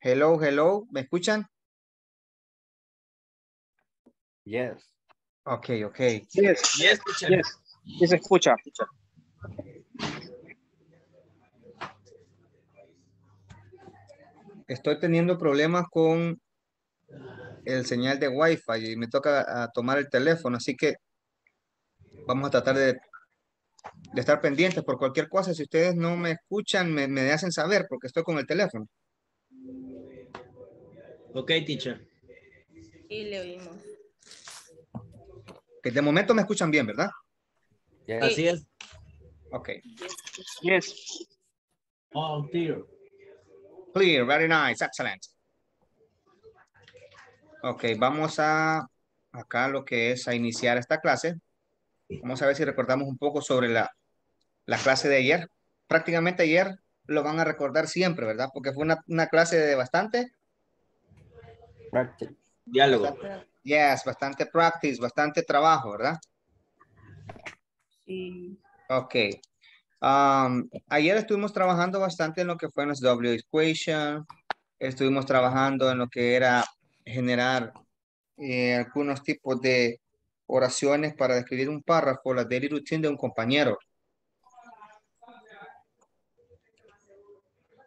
Hello, hello. ¿Me escuchan? Yes. Ok, ok. Yes, Yes, teacher. yes. Sí se escucha. Estoy teniendo problemas con el señal de Wi-Fi y me toca a tomar el teléfono, así que vamos a tratar de, de estar pendientes por cualquier cosa. Si ustedes no me escuchan, me, me hacen saber porque estoy con el teléfono. Ok, teacher. Y le oímos. Que de momento me escuchan bien, ¿verdad? Yes. Así es. Ok. Yes. All clear. Clear, very nice, excellent. Ok, vamos a acá lo que es a iniciar esta clase. Vamos a ver si recordamos un poco sobre la, la clase de ayer. Prácticamente ayer lo van a recordar siempre, ¿verdad? Porque fue una, una clase de bastante, Practice. Diálogo. yes, bastante practice, bastante trabajo, ¿verdad? Sí. Ok. Um, ayer estuvimos trabajando bastante en lo que fue los W equation. Estuvimos trabajando en lo que era generar eh, algunos tipos de oraciones para describir un párrafo, la daily routine de un compañero.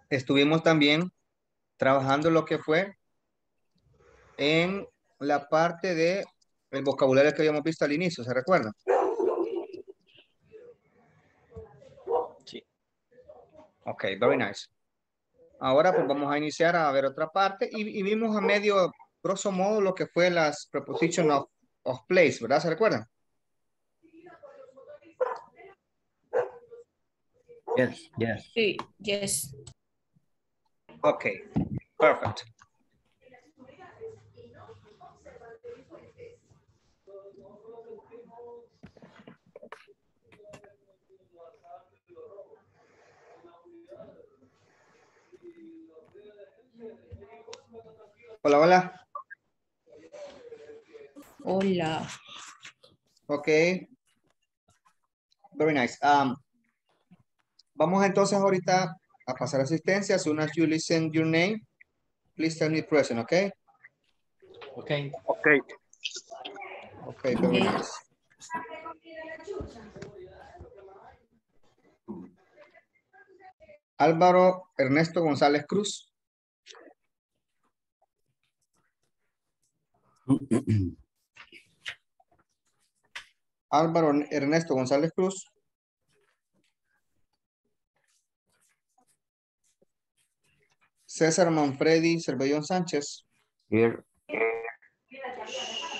Estuvimos también trabajando lo que fue en la parte de el vocabulario que habíamos visto al inicio, ¿se recuerdan? Sí. Ok, very nice. Ahora pues vamos a iniciar a ver otra parte y, y vimos a medio, grosso modo, lo que fue las preposition of, of place, ¿verdad? ¿Se recuerdan? Yes. Yes. Sí, yes. Ok, perfect. Hola, hola. Hola. Ok. Very nice. Um, vamos entonces ahorita a pasar asistencia. As soon as you listen your name, please tell me present, okay? Ok. Ok. Okay, very Okay. nice. Álvaro Ernesto González Cruz. Álvaro Ernesto González Cruz. César Manfredi Cervellón Sánchez. Here.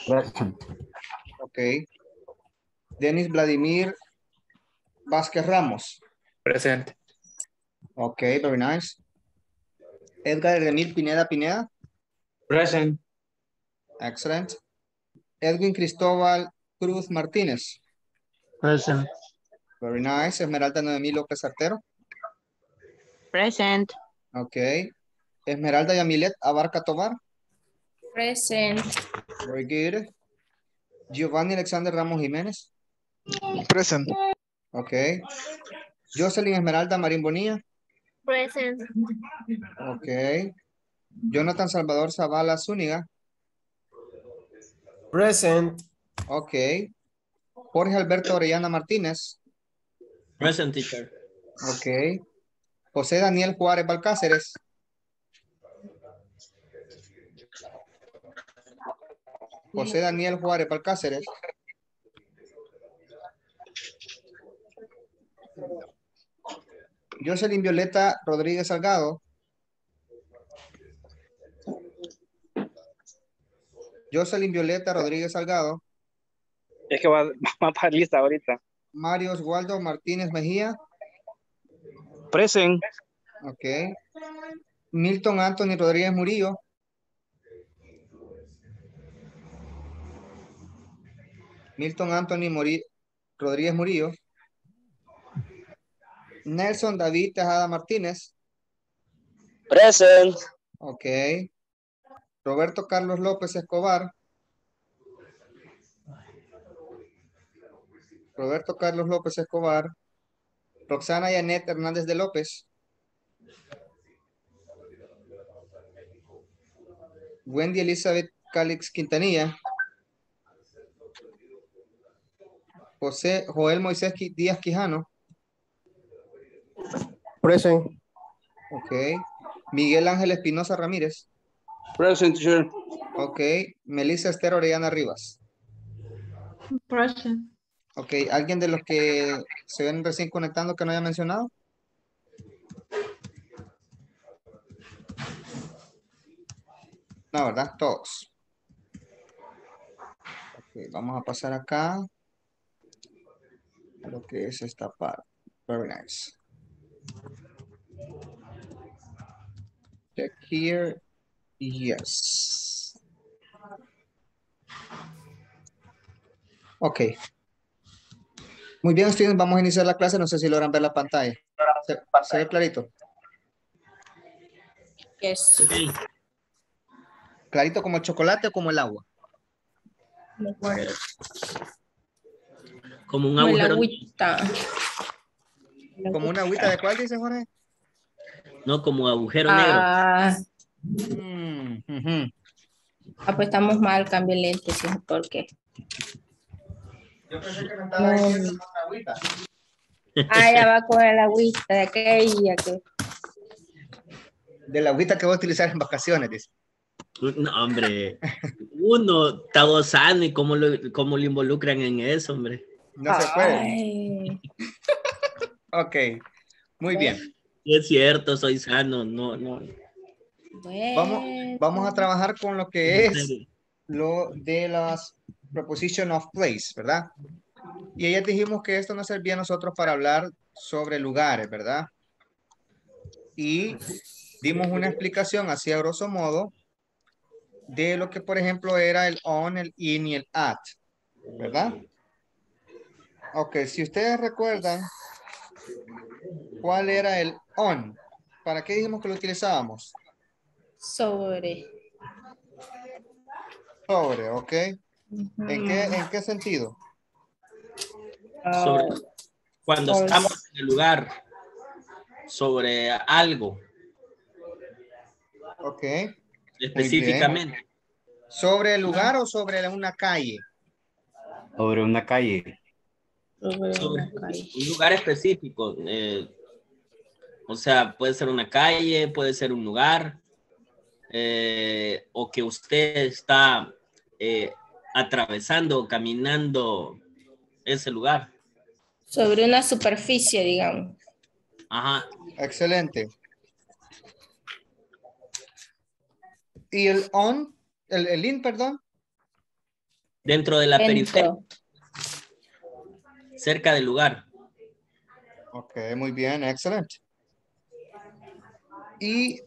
Present. Ok. Denis Vladimir Vázquez Ramos. Presente. Ok, very nice. Edgar Remir Pineda Pineda. Present. Excellent. Edwin Cristóbal Cruz Martínez. Present. Very nice. Esmeralda Noemí López Artero. Present. Ok. Esmeralda Yamilet Abarca Tobar. Present. Very good. Giovanni Alexander Ramos Jiménez. Present. Ok. Jocelyn Esmeralda Marín Bonilla. Present. Ok. Jonathan Salvador Zavala Zúñiga. Present. Ok. Jorge Alberto Orellana Martínez. Present, teacher. Ok. José Daniel Juárez Balcáceres. José Daniel Juárez Balcáceres. Jocelyn Violeta Rodríguez Salgado. Jocelyn Violeta Rodríguez Salgado. Es que va, va para lista ahorita. Mario Oswaldo Martínez Mejía. Present. Ok. Milton Anthony Rodríguez Murillo. Milton Anthony Muri- Rodríguez Murillo. Nelson David Tejada Martínez. Present. Ok. Roberto Carlos López Escobar. Roberto Carlos López Escobar. Roxana Yanet Hernández de López. Wendy Elizabeth Calix Quintanilla. José Joel Moisés Díaz Quijano. Present. Ok. Miguel Ángel Espinosa Ramírez. Present, teacher. Ok. Melissa Esther Orellana Rivas. Present. Ok. ¿Alguien de los que se ven recién conectando que no haya mencionado? No, ¿verdad? Todos. Ok, vamos a pasar acá. a Lo que es esta parte. Very nice. Check here. Yes. Ok. Muy bien, estudiantes, vamos a iniciar la clase. No sé si logran ver la pantalla. ¿Se, se ve clarito? Yes. ¿Clarito como el chocolate o como el agua? Como un Como agujero. agüita. ¿Como una agüita de cuál dice Jorge? No, como agujero negro. Ah, Mm, ujú. ah, pues estamos mal, cambien lentes, sí, ¿por qué? Yo pensé que me estaba diciendo una agüita. Ah, ya va con el agüita de aquella que... De la agüita que voy a utilizar en vacaciones, dice. No, hombre. Uno está gozando y cómo lo, cómo lo involucran en eso, hombre. No se puede. Ok. Muy bien. Es cierto, soy sano. No, no. Vamos, bueno. vamos a trabajar con lo que es lo de las preposition of place, ¿verdad? Y ayer dijimos que esto nos servía a nosotros para hablar sobre lugares, ¿verdad? Y dimos una explicación así a grosso modo de lo que, por ejemplo, era el on, el in y el at, ¿verdad? Ok, si ustedes recuerdan, ¿cuál era el on? ¿Para qué dijimos que lo utilizábamos? Sobre. Sobre, ¿ok? ¿En qué, en qué sentido? Ah, Sobre, cuando estamos en el lugar, sobre algo Ok. específicamente. ¿Sobre el lugar o sobre una calle? Sobre una calle. sobre Sobre una calle. un lugar específico. eh, o sea, puede ser una calle, puede ser un lugar, eh, o que usted está eh, atravesando o caminando ese lugar. Sobre una superficie, digamos. Ajá. Excelente. ¿Y el on? El, el in, perdón. Dentro de la periferia, Dentro. cerca del lugar. Ok, muy bien, excelente. Y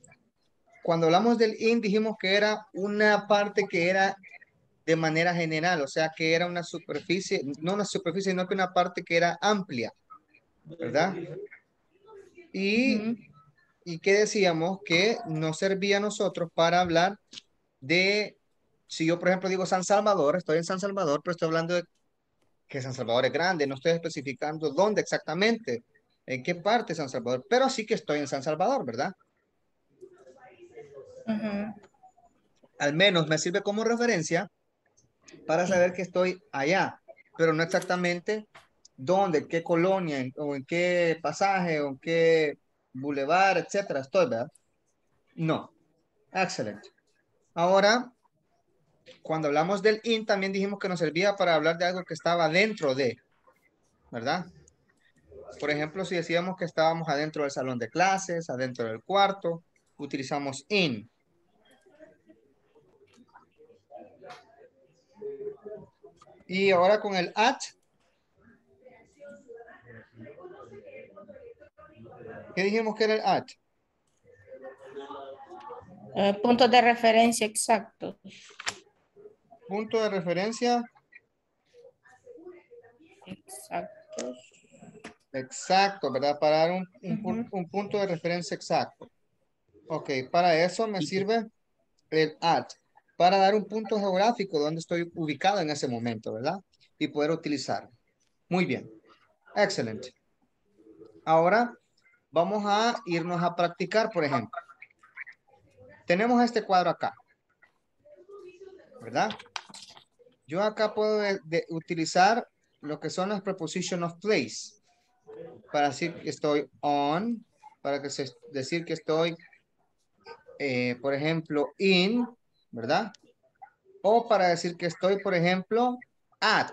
cuando hablamos del in, dijimos que era una parte que era de manera general, o sea, que era una superficie, no una superficie, sino que una parte que era amplia, ¿verdad? Y, Ujú. y que decíamos que nos servía a nosotros para hablar de, si yo por ejemplo digo San Salvador, estoy en San Salvador, pero estoy hablando de que San Salvador es grande, no estoy especificando dónde exactamente, en qué parte de San Salvador, pero sí que estoy en San Salvador, ¿verdad? Al menos me sirve como referencia para saber que estoy allá, pero no exactamente dónde, qué colonia, o en qué pasaje, o en qué bulevar, etcétera, estoy, ¿verdad? No. Excelente. Ahora, cuando hablamos del in, también dijimos que nos servía para hablar de algo que estaba dentro de, ¿verdad? Por ejemplo, si decíamos que estábamos adentro del salón de clases, adentro del cuarto, utilizamos in. Y ahora con el at. ¿Qué dijimos que era el at? Eh, puntos de referencia exactos. Punto de referencia Exactos. exacto, ¿verdad? Para dar un, un un punto de referencia exacto. Ok, para eso me sirve el at, para dar un punto geográfico donde estoy ubicado en ese momento, ¿verdad? Y poder utilizarlo. Muy bien. Excelente. Ahora vamos a irnos a practicar, por ejemplo. Tenemos este cuadro acá. ¿verdad? Yo acá puedo de utilizar lo que son las preposition of place para decir que estoy on, para que se, decir que estoy, eh, por ejemplo, in, ¿verdad? O para decir que estoy, por ejemplo, at,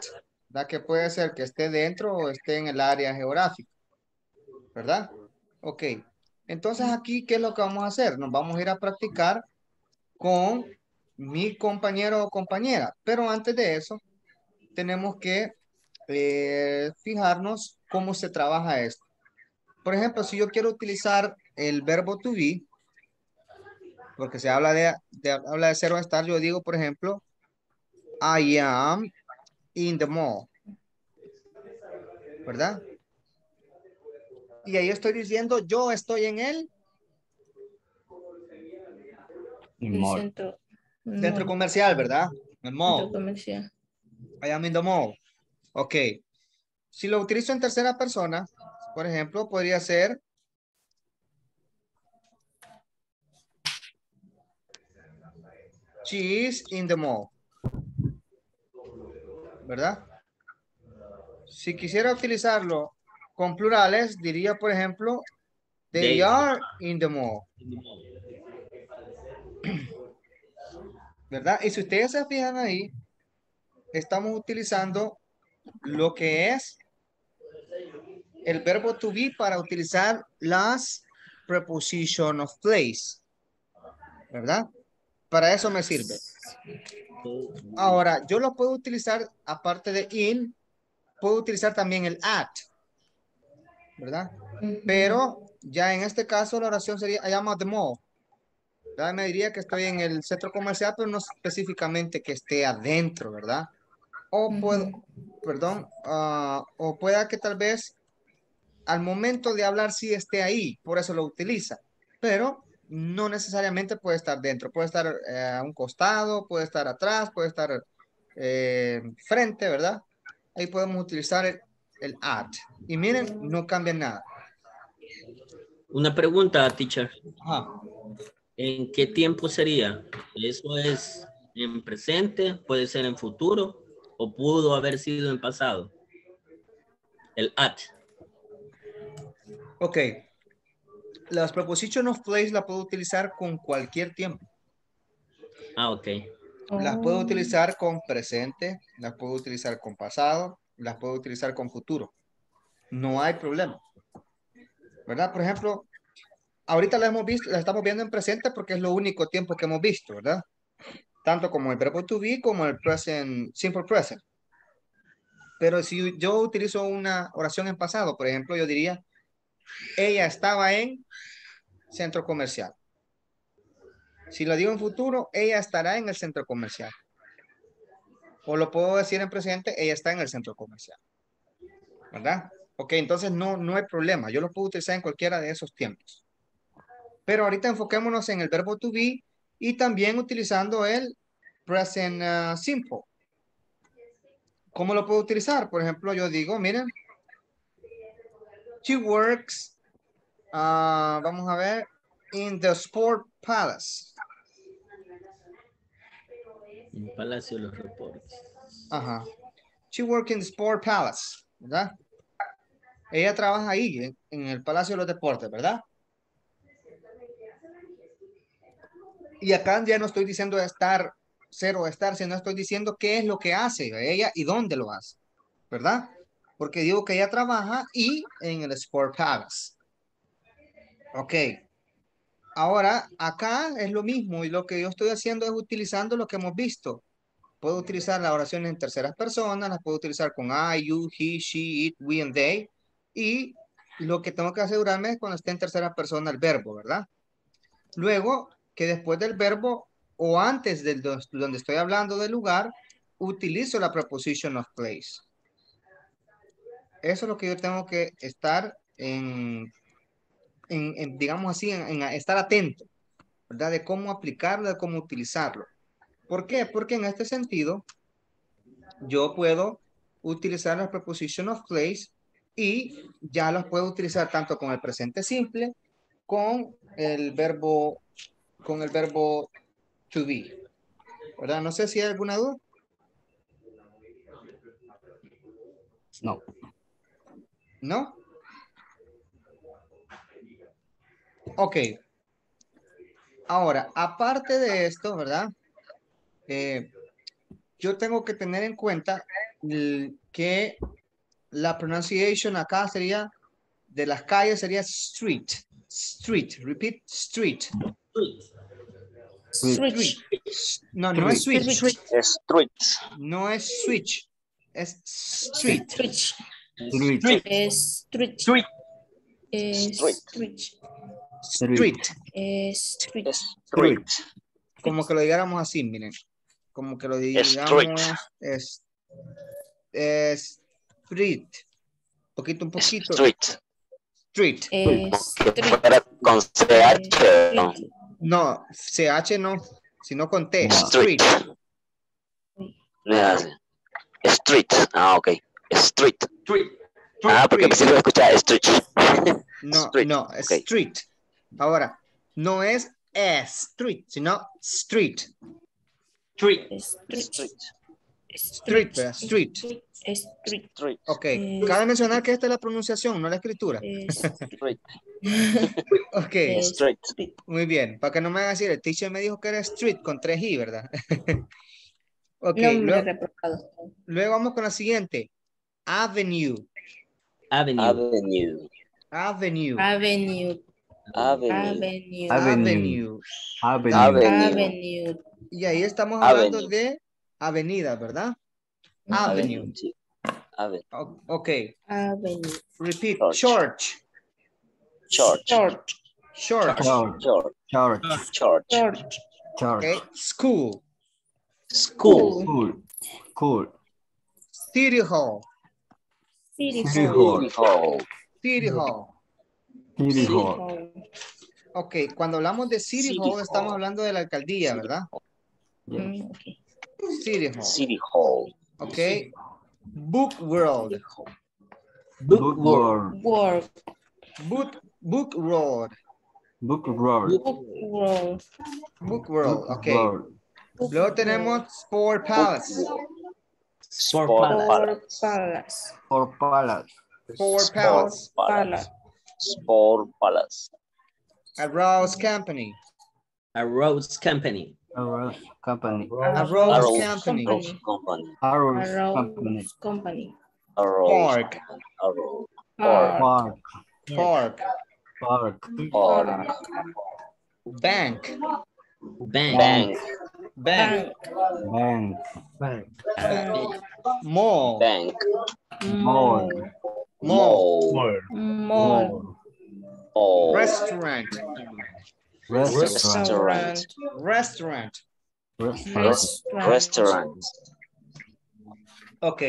¿verdad? Que puede ser que esté dentro o esté en el área geográfica, ¿verdad? Ok. Entonces aquí, ¿qué es lo que vamos a hacer? Nos vamos a ir a practicar con mi compañero o compañera. Pero antes de eso, tenemos que eh, fijarnos cómo se trabaja esto. Por ejemplo, si yo quiero utilizar el verbo to be, porque se habla de, de- habla de ser o estar, yo digo, por ejemplo, I am in the mall. ¿Verdad? Y ahí estoy diciendo, yo estoy en el centro, centro no, comercial, ¿verdad? El mall. centro comercial. I am in the mall. Ok. Si lo utilizo en tercera persona, por ejemplo, podría ser She is in the mall. ¿Verdad? Si quisiera utilizarlo con plurales, diría, por ejemplo, they They. are in the mall. ¿Verdad? Y si ustedes se fijan ahí, estamos utilizando lo que es el verbo to be para utilizar las preposition of place. ¿Verdad? Para eso me sirve. Ahora, yo lo puedo utilizar, aparte de in, puedo utilizar también el at. ¿Verdad? Pero ya en este caso la oración sería I am at the mall. ¿Verdad? Me diría que estoy en el centro comercial, pero no específicamente que esté adentro, ¿verdad? O puedo, perdón, ah, o pueda que tal vez al momento de hablar sí esté ahí, por eso lo utiliza, pero no necesariamente puede estar dentro, puede estar eh, a un costado, puede estar atrás, puede estar eh, frente, ¿verdad? Ahí podemos utilizar el, el at. Y miren, no cambia nada. Una pregunta, teacher. Ajá. ¿En qué tiempo sería? ¿Eso es en presente? ¿Puede ser en futuro? ¿O pudo haber sido en pasado? El at. Ok. Las preposition of place la puedo utilizar con cualquier tiempo. Ah, ok. Las puedo Oh. utilizar con presente, las puedo utilizar con pasado, las puedo utilizar con futuro. No hay problema. ¿Verdad? Por ejemplo, ahorita la hemos visto, la estamos viendo en presente porque es lo único tiempo que hemos visto, ¿verdad? Tanto como el verbo to be como el present, simple present. Pero si yo utilizo una oración en pasado, por ejemplo, yo diría, ella estaba en centro comercial. Si lo digo en futuro, ella estará en el centro comercial. O lo puedo decir en presente, ella está en el centro comercial. ¿Verdad? Ok, entonces no, no hay problema. Yo lo puedo utilizar en cualquiera de esos tiempos. Pero ahorita enfoquémonos en el verbo to be y también utilizando el present uh, simple. ¿Cómo lo puedo utilizar? Por ejemplo, yo digo, miren, she works, ah, vamos a ver, in the sport palace. En Palacio de los Reportes. Ajá. She works in the sport palace, ¿verdad? Ella trabaja ahí, en, en el Palacio de los Deportes, ¿verdad? Y acá ya no estoy diciendo estar, cero estar, sino estoy diciendo qué es lo que hace ella y dónde lo hace, ¿verdad? Porque digo que ella trabaja y en el Sport Palace. Ok. Ahora, acá es lo mismo y lo que yo estoy haciendo es utilizando lo que hemos visto. Puedo utilizar las oraciones en terceras personas, las puedo utilizar con I, you, he, she, it, we, and they. Y lo que tengo que asegurarme es cuando esté en tercera persona el verbo, ¿verdad? Luego, que después del verbo o antes del do- donde estoy hablando del lugar, utilizo la preposition of place. Eso es lo que yo tengo que estar en, en- digamos así, en, estar atento, ¿verdad? De cómo aplicarlo, de cómo utilizarlo. ¿Por qué? Porque en este sentido, yo puedo utilizar la preposition of place y ya las puedo utilizar tanto con el presente simple, con el verbo, con el verbo to be. ¿verdad? No sé si hay alguna duda. No. ¿No? Ok. Ahora, aparte de esto, ¿verdad? Eh, yo tengo que tener en cuenta que la pronunciation acá sería, de las calles sería street. Street, repeat, street. Switch. No, no es switch. Switch. Streets. No es switch. Es street. Switch. Street. Street. Street. Street. Street. Como que lo digáramos así, miren. Como que lo es street. Poquito, un poquito. Street. Street. Es Que street. fuera con CH. ¿no? CH no, sino con T. No. Street. Street. Ah, ok. Street. Street. Ah, porque me sirve escuchar street. No, Street, no, ok. street. Ahora, no es street, sino street. Street. Street. Street, ¿verdad? Street. Street. Street. Ok, Eh, cabe mencionar que esta es la pronunciación, no la escritura. Es Street. Ok, es Street. street. muy bien. Para que no me hagan decir, el teacher me dijo que era street con tres i, ¿verdad? ok, Nombre luego, luego vamos con la siguiente. Avenue. Avenue. Avenue. Avenue. Avenue. Avenue. Avenue. Avenue. Y ahí estamos hablando Avenue. de avenida, ¿verdad? Avenue. Avenue. Ok, Avenue. repeat. Church. Church. Church. Church. Church. Church. Church. Church. Church. Church. Church. Okay. School. School. Cool. City hall. City City Hall. City hall. City City Hall. Ok, cuando hablamos de City, City hall, estamos hall. hablando de la alcaldía, ¿verdad? Yes. Mm. City hall. City Hall. Ok. Book world. Book World. Work. Book, book road. Book World. Book World. Book world. Ok. World. Book Luego tenemos Sport Palace. Four, four palace. sport palace. sport palace. sport palace. A rose company. A rose company. A rose company. A rose company. A rose company. A rose company. Park. Park. Park. Park. Park. Bank. Bank. Bank. Bank. Bank. Bank. Mall. Bank. Mall. Mall. Mall. Mall. Mall. Restaurant. Restaurant. Restaurant. Restaurant. Restaurant. Restaurant. Ok.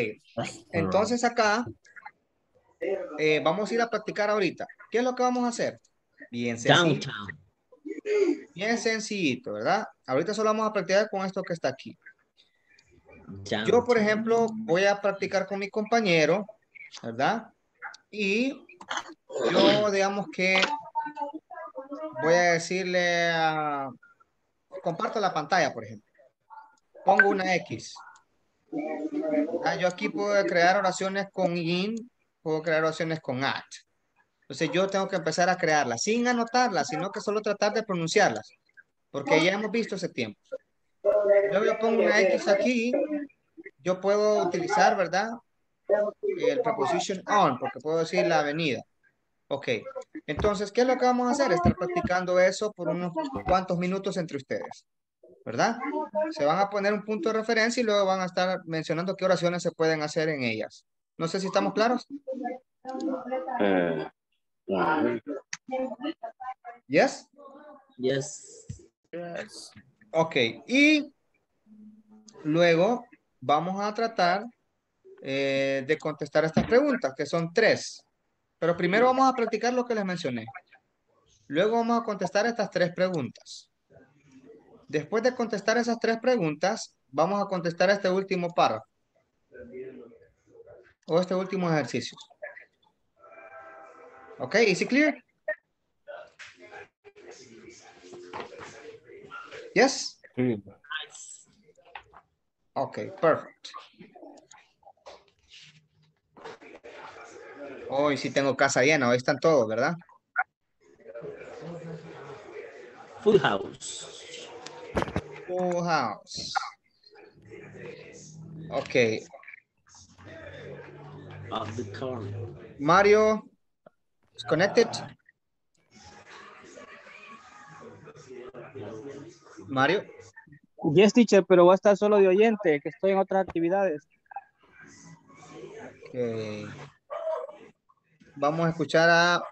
Entonces acá eh, vamos a ir a practicar ahorita. ¿Qué es lo que vamos a hacer? Bien sencillo. Downtown. Bien sencillito, ¿verdad? Ahorita solo vamos a practicar con esto que está aquí. Yo, por ejemplo, voy a practicar con mi compañero, ¿verdad? Y yo, digamos que voy a decirle a... Comparto la pantalla, por ejemplo. Pongo una X. Ah, yo aquí puedo crear oraciones con in, puedo crear oraciones con at. Entonces yo tengo que empezar a crearlas, sin anotarlas, sino que solo tratar de pronunciarlas, porque ya hemos visto ese tiempo. Yo pongo una X aquí, yo puedo utilizar, ¿verdad? El preposition on, porque puedo decir la avenida. Ok, entonces, ¿qué es lo que vamos a hacer? Estar practicando eso por unos cuantos minutos entre ustedes, ¿verdad? Se van a poner un punto de referencia y luego van a estar mencionando qué oraciones se pueden hacer en ellas. No sé si estamos claros. Mm. Mm. ¿Yes? Yes. Ok, y luego vamos a tratar eh, de contestar estas preguntas, que son tres. Pero primero vamos a practicar lo que les mencioné. Luego vamos a contestar estas tres preguntas. Después de contestar esas tres preguntas, vamos a contestar este último párrafo. O este último ejercicio. Ok, is it clear? Yes? Ok, perfect. Hoy sí tengo casa llena, hoy están todos, ¿verdad? Full house. Full house. Ok, Of the car. Mario is connected. Mario, Yes, teacher, pero voy a estar solo de oyente, que estoy en otras actividades. ok. Vamos a escuchar a,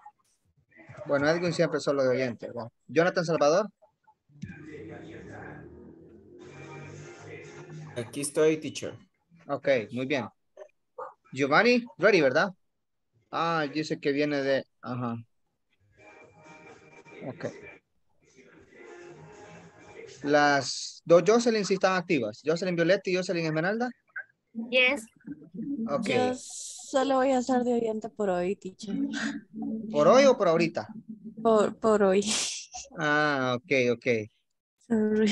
bueno, Edwin siempre solo de oyente. Jonathan Salvador. Aquí estoy, teacher. Ok, muy bien. Giovanni, ready, ¿verdad? Ah, dice que viene de, ajá. Ok. Las dos Jocelyn sí están activas. Jocelyn Violeta y Jocelyn Esmeralda. Yes. Ok. Yo solo voy a estar de oyente por hoy, teacher. ¿Por hoy o por ahorita? Por, por hoy. Ah, ok, ok. Sorry.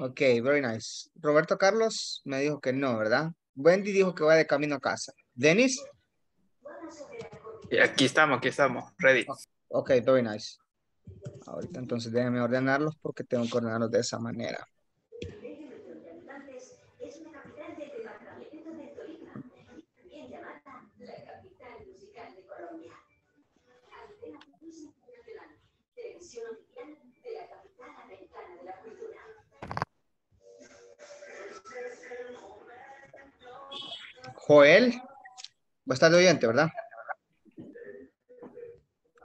Ok, very nice. Roberto Carlos me dijo que no, ¿verdad? Wendy dijo que va de camino a casa. Denis, aquí estamos, aquí estamos, ready. ok, very nice. Ahorita entonces déjenme ordenarlos porque tengo que ordenarlos de esa manera. Joel, estar de oyente, ¿verdad?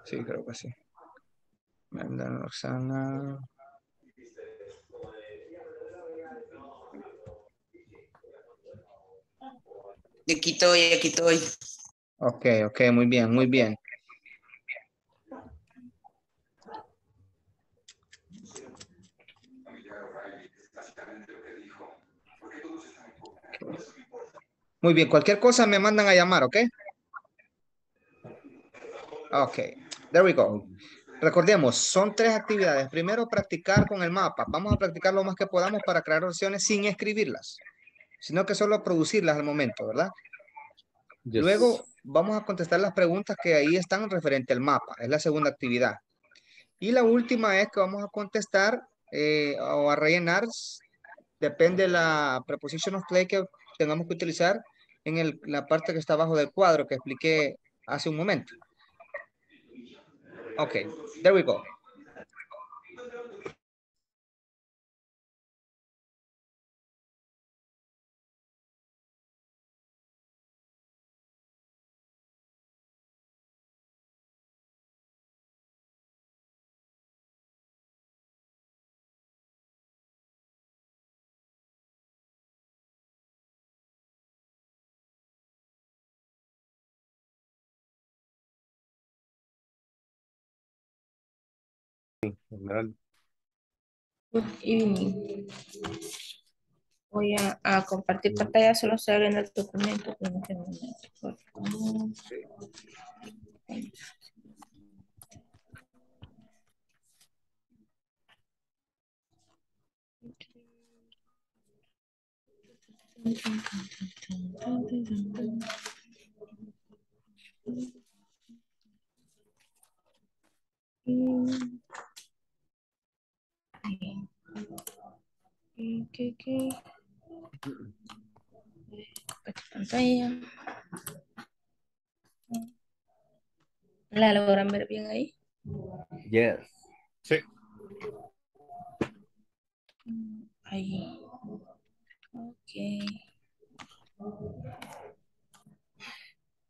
Sí, creo que sí. Brenda, Roxana. Aquí estoy, aquí estoy. Ok, ok, muy bien, muy bien. Muy bien, cualquier cosa me mandan a llamar, ¿ok? Ok, there we go. Recordemos, son tres actividades. Primero, practicar con el mapa. Vamos a practicar lo más que podamos para crear oraciones sin escribirlas, sino que solo producirlas al momento, ¿verdad? Luego vamos a contestar las preguntas que ahí están referente al mapa. Es la segunda actividad. Y la última es que vamos a contestar eh, o a rellenar, depende de la preposition of play que tengamos que utilizar en el- la parte que está abajo del cuadro que expliqué hace un momento. Ok, there we go. Voy a, compartir pantalla, solo abre en el documento. Permíteme un momento, por favor. Mm. Ok, ok. Compartir pantalla. ¿La logran ver bien ahí? Yes. Sí. Ahí. Ok.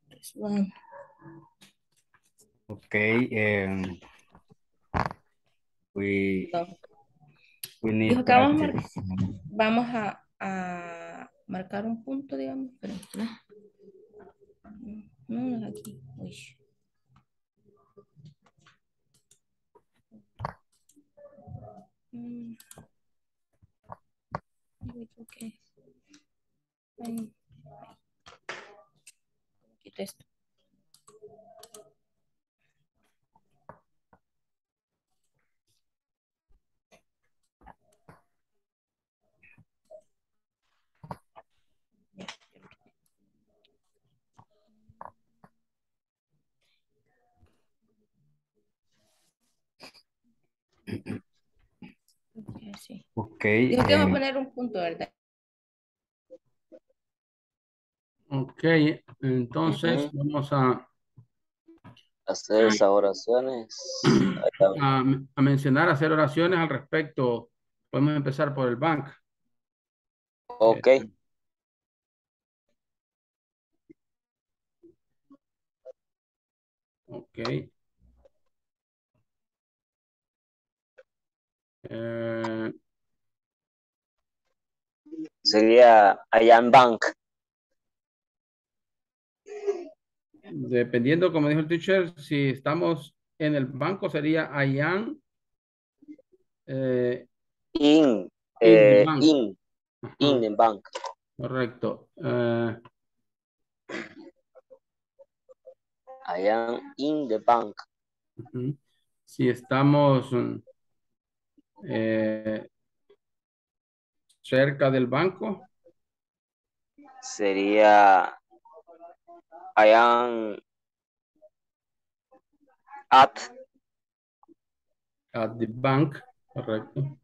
This one. Okay. Um, we No. We need Dijo que vamos a, mar- practice. vamos a, a marcar un punto, digamos, pero no. No, no es aquí. Uy. Mm. Quito esto. Sí. Ok. Que va a eh, poner un punto, ¿verdad? Ok, entonces vamos a, Hacer esas oraciones. a, a mencionar, hacer oraciones al respecto. Podemos empezar por el bank. Ok. Ok. Eh, Sería Ayan Bank. dependiendo, como dijo el teacher, si estamos en el banco sería Ayan. eh, In. eh, bank. in. ajá, In the bank. correcto. Eh, Ayan in the bank. ujú. Si estamos eh, cerca del banco, Sería Ayan at at the bank, correcto.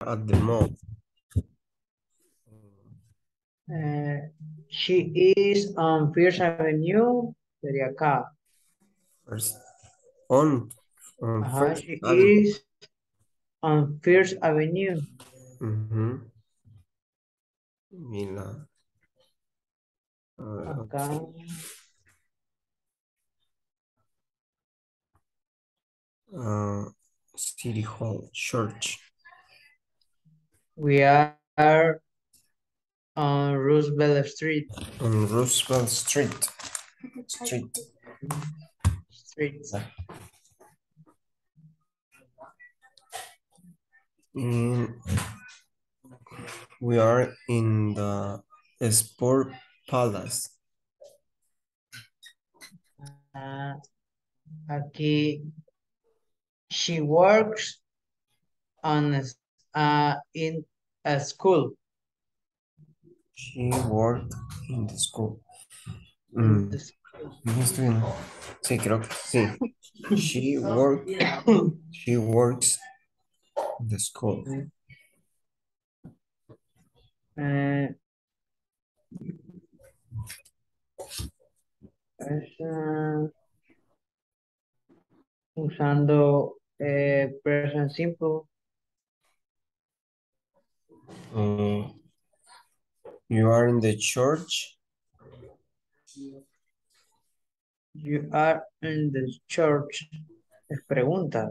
At the mall. Uh, she is on First Avenue, sería acá. First. On. on Ajá, first she Avenue. is on First Avenue. Y la- ah, Acá. ah, City Hall Church. We are on Roosevelt Street. On Roosevelt Street. Street. Street. In, we are in the Sport Palace. Ah, aquí. She works on uh, in a school. She worked in the school. Mm, no estoy en- Sí, creo que sí. She worked. She works in the school. Eh, esa- usando eh, present simple. Uh, you are in the church. You are in the church. Es pregunta.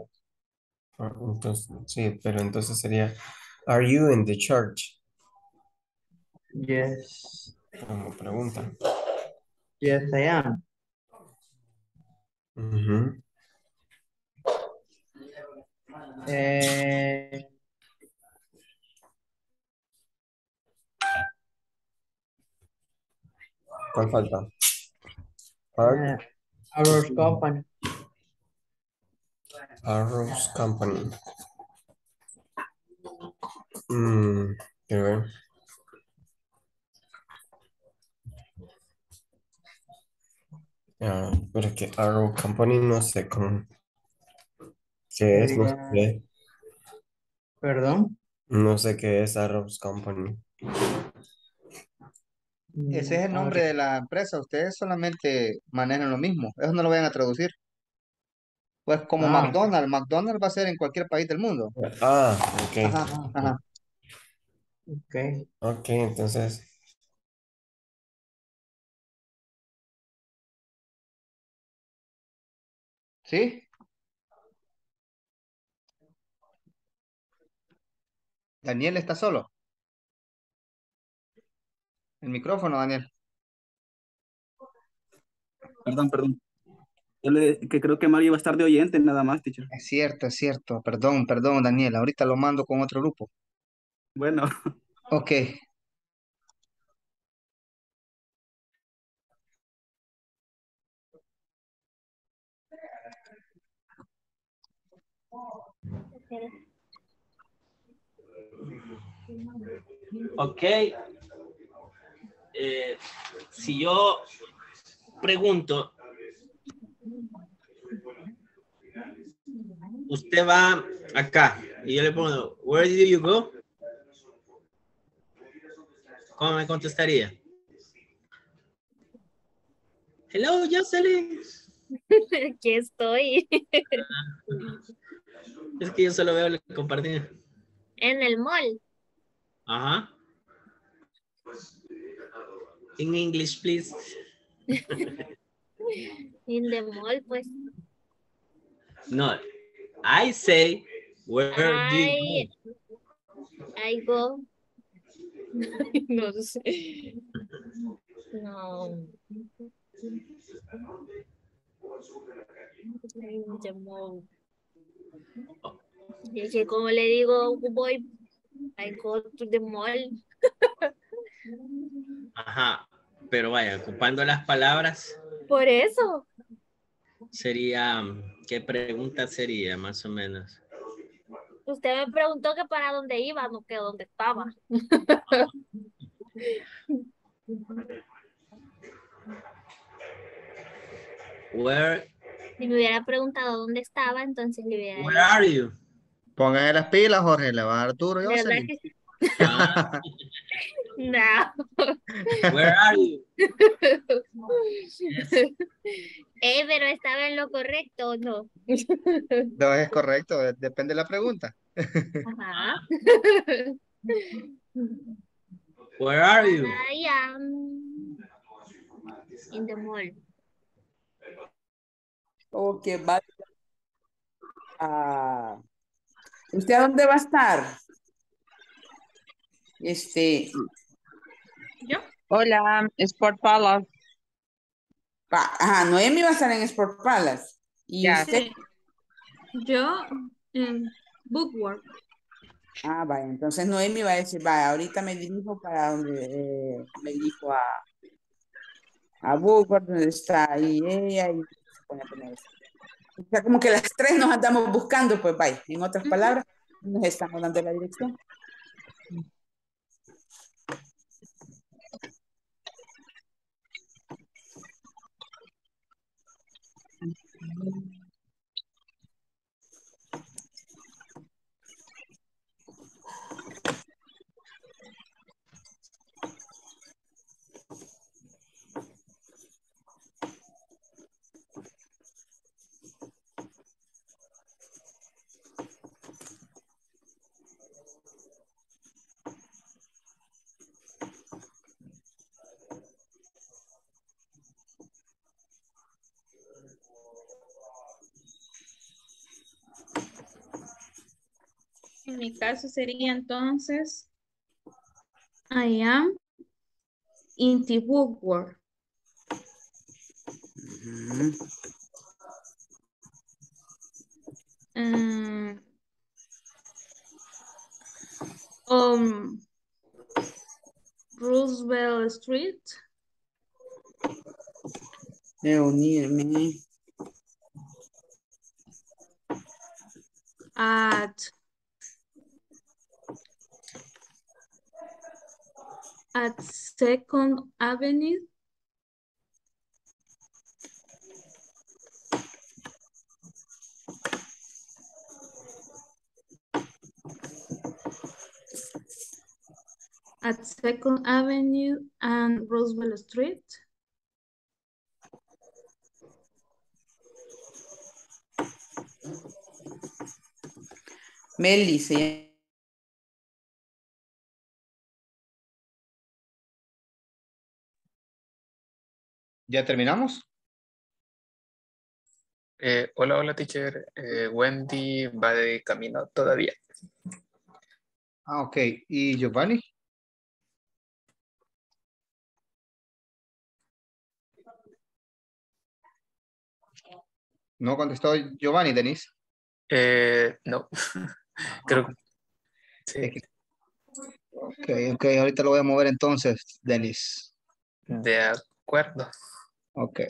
Ah, Entonces, sí, pero entonces sería, are you in the church? Yes. Como pregunta. Yes, I am. Ujú. Eh, ¿Cuál falta? Are our company. Arrows Company. Mm, quiero ver. Ah, pero es que Arrow Company no sé cómo. ¿Qué es? No sé. Perdón. No sé qué es Arrows Company. Ese es el nombre de la empresa. Ustedes solamente manejan lo mismo. Eso no lo vayan a traducir. Pues como Ah. McDonald's. McDonald's va a ser en cualquier país del mundo. Ah, ok. Ajá, ajá. Ok. Ok, entonces. ¿Sí? Daniel está solo. El micrófono, Daniel. Perdón, perdón. Yo le, que creo que Mario va a estar de oyente nada más, teacher. Es cierto, es cierto. Perdón, perdón, Daniel. Ahorita lo mando con otro grupo. Bueno, Ok. Ok. Eh, si yo pregunto, usted va acá y yo le pongo, where did you go? ¿Cómo me contestaría? Hello, Jocelyn. Aquí estoy. Es que yo solo veo el compartir. en el mall. Ajá. In English, please. In the mall, pues. No, I say, where do you I, I go. no sé. No. In the mall. Y que como le digo, voy, I go to the mall. Ajá, pero vaya, ocupando las palabras, Por eso. sería, ¿qué pregunta sería más o menos? Usted me preguntó que para dónde iba, no que dónde estaba. Where, Si me hubiera preguntado dónde estaba, entonces le hubiera where are you? Pónganse las pilas, Jorge, le va a dar duro. ¿Verdad Jocelyn. que sí? Ah, No. where are you? Eh, pero estaba en lo correcto, ¿o ¿no? No es correcto, de- depende de la pregunta. Ajá. Where are you? I am in the mall. Ok, va. Ah, ¿Usted a dónde va a estar? Este. ¿Yo? Hola, Sport Palace. Ajá, Noemi va a estar en Sport Palace. ¿Y usted? Yo en Bookwork. Ah, vaya, entonces Noemi va a decir, vaya, ahorita me dirijo para donde eh, me dirijo a, a Woodward, donde está ahí ella, y se pone a poner eso. O sea, como que las tres nos andamos buscando, pues vaya, en otras palabras, nos estamos dando la dirección. 嗯。En mi caso sería entonces I am in the bookwork. Um, Roosevelt Street. Reunirme at at Second Avenue. At Second Avenue and Roosevelt Street. Meli se ¿Ya terminamos? Eh, hola, hola, teacher. Eh, Wendy va de camino todavía. Ah, ok. ¿Y Giovanni? ¿No contestó Giovanni, Denise? Eh, no, creo que sí. Ok, ok. Ahorita lo voy a mover entonces, Denise. De acuerdo. Ok.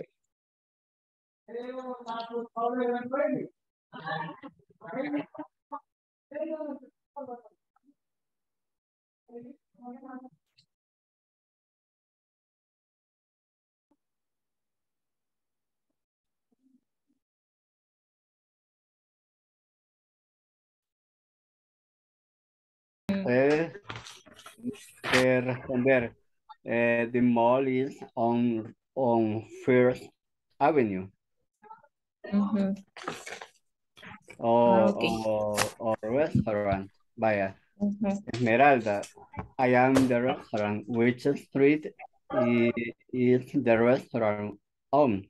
Uh, there, o uh, the mall is on on First Avenue. Ujú. O, Ah, ok. o, o restaurant. Vaya. Esmeralda. I am the restaurant. Which street is the restaurant on?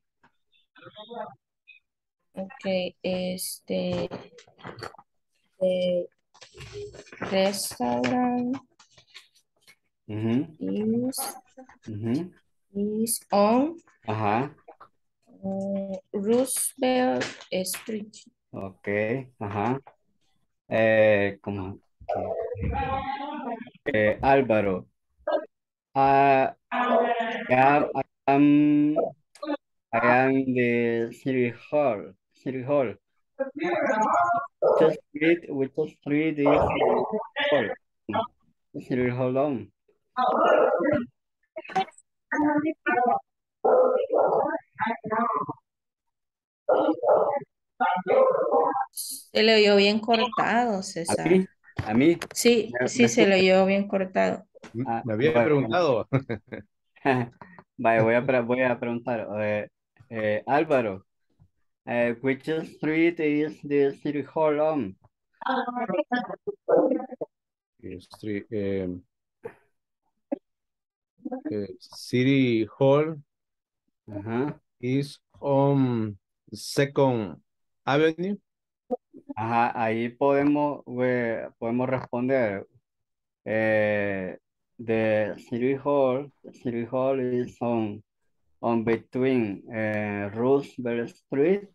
Ok, este. The restaurant Ujú, is. Is on Ajá. uh, Roosevelt Street. Ok. Ajá. Eh, ¿cómo? Eh, Álvaro. Ah, I am, I am, I am the city hall. City hall. Which street, which street is hall? City hall on? Se le oyó bien cortado, ¿A César. mí? ¿A mí? Sí, ¿Me- sí, me se le oyó bien cortado. Ah, Me había bueno. preguntado. Vaya, voy a, voy a preguntar. eh, eh, Álvaro, eh, which street is the city hall on? Street, City Hall Ajá. is on Second Avenue. Ajá, ahí podemos, we- podemos responder. Eh, the city hall, city hall is on, on between eh, Roosevelt Street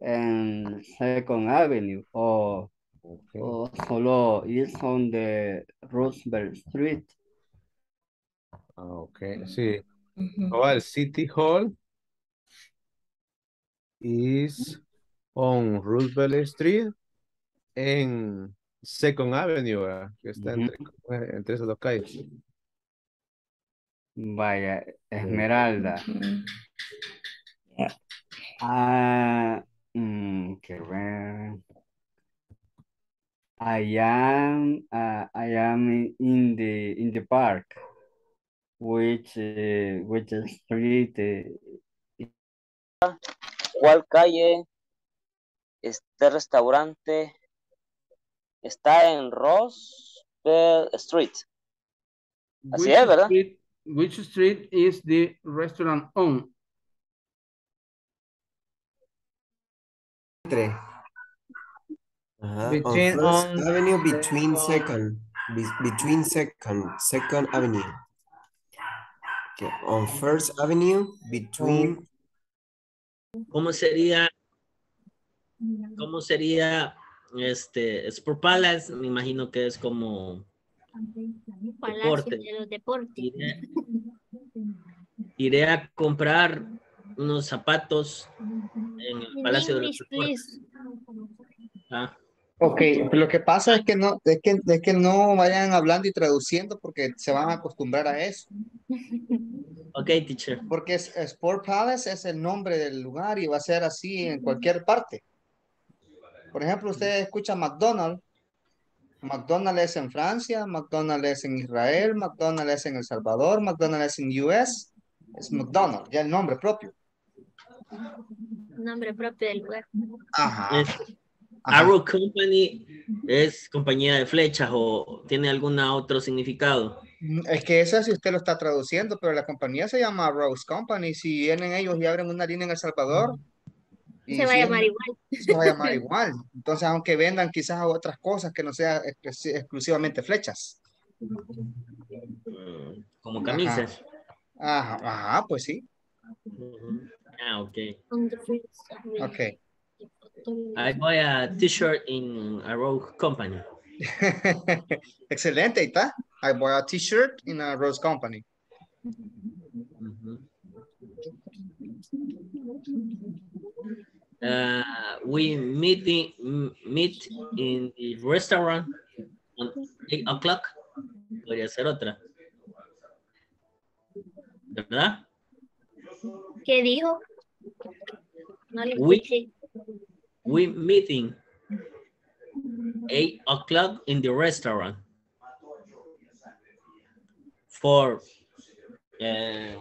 and Second Avenue, o, o solo is on the Roosevelt Street. Ah, ok, sí. Cabal, City Hall is on Roosevelt Street en Second Avenue, ¿verdad? que está Ujú. entre, eh, entre esas dos calles. Vaya, Esmeralda. Ah, mm, quiero ver. I am, uh, I am in the in the park. Which eh, which street? eh, ¿Cuál calle? Este restaurante está en Roosevelt Street. Así Which es, ¿verdad? street- Which street is the restaurant on? Entre. Between on- Avenue between Second, be- between Second, Second Avenue. Okay, on First Avenue between, ¿Cómo sería? ¿Cómo sería este Sport Palace? Me imagino que es como Palacio Deporte. de los deportes. iré, iré a comprar unos zapatos en el Palacio de los Deportes. Ah, Ok, lo que pasa es que no, es que, es que no vayan hablando y traduciendo porque se van a acostumbrar a eso. ok, teacher. Porque es- Sport Palace es el nombre del lugar y va a ser así en cualquier parte. Por ejemplo, usted escucha McDonald's. McDonald's es en Francia, McDonald's es en Israel, McDonald's es en El Salvador, McDonald's es en US. Es McDonald's, ya el nombre propio. Nombre propio del lugar. Ajá. Ajá. Arrow Company es compañía de flechas o tiene algún otro significado. Mm, Es que eso es si usted lo está traduciendo, pero la compañía se llama Rose Company. Si vienen ellos y abren una línea en El Salvador, y Se va a llamar igual. se va a llamar igual. Entonces, aunque vendan quizás otras cosas que no sea exclusi- exclusivamente flechas. Mm, Como camisas. Ajá, ajá, pues sí. Ah, ok. Ok. I buy a t-shirt in Arrow Company. Excelente, ahí está. I buy a t-shirt in a Rose Company. Ujú. Uh, we meeting m- meet in the restaurant on eight o'clock. Podría ser otra. ¿Verdad? ¿Qué dijo? No le We- escuché. We meeting eight o'clock in the restaurant. for eh,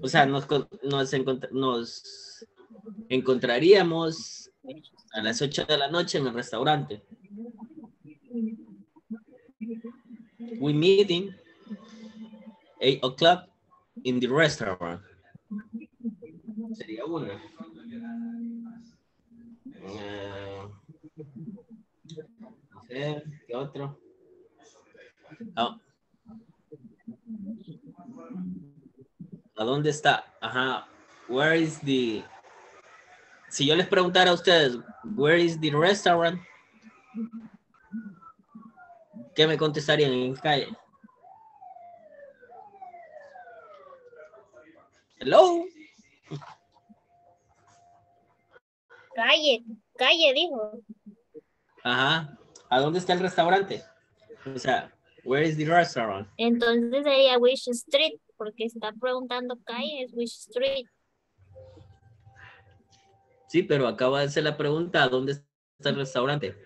o sea, nos, nos, nos encontraríamos a las 8 de la noche en el restaurante. We meeting 8 o'clock in the restaurant. Sería una. Eh, sé, ¿qué otro? Ah. ¿A dónde está? Ajá. Where is the... Si yo les preguntara a ustedes, where is the restaurant? ¿Qué me contestarían en calle? Hello. Calle, calle, dijo. Ajá. ¿A dónde está el restaurante? O sea, where is the restaurant? Entonces sería Wish Street, porque está preguntando calle, es Wish Street. Sí, pero acaba de hacer la pregunta, ¿a dónde está el restaurante?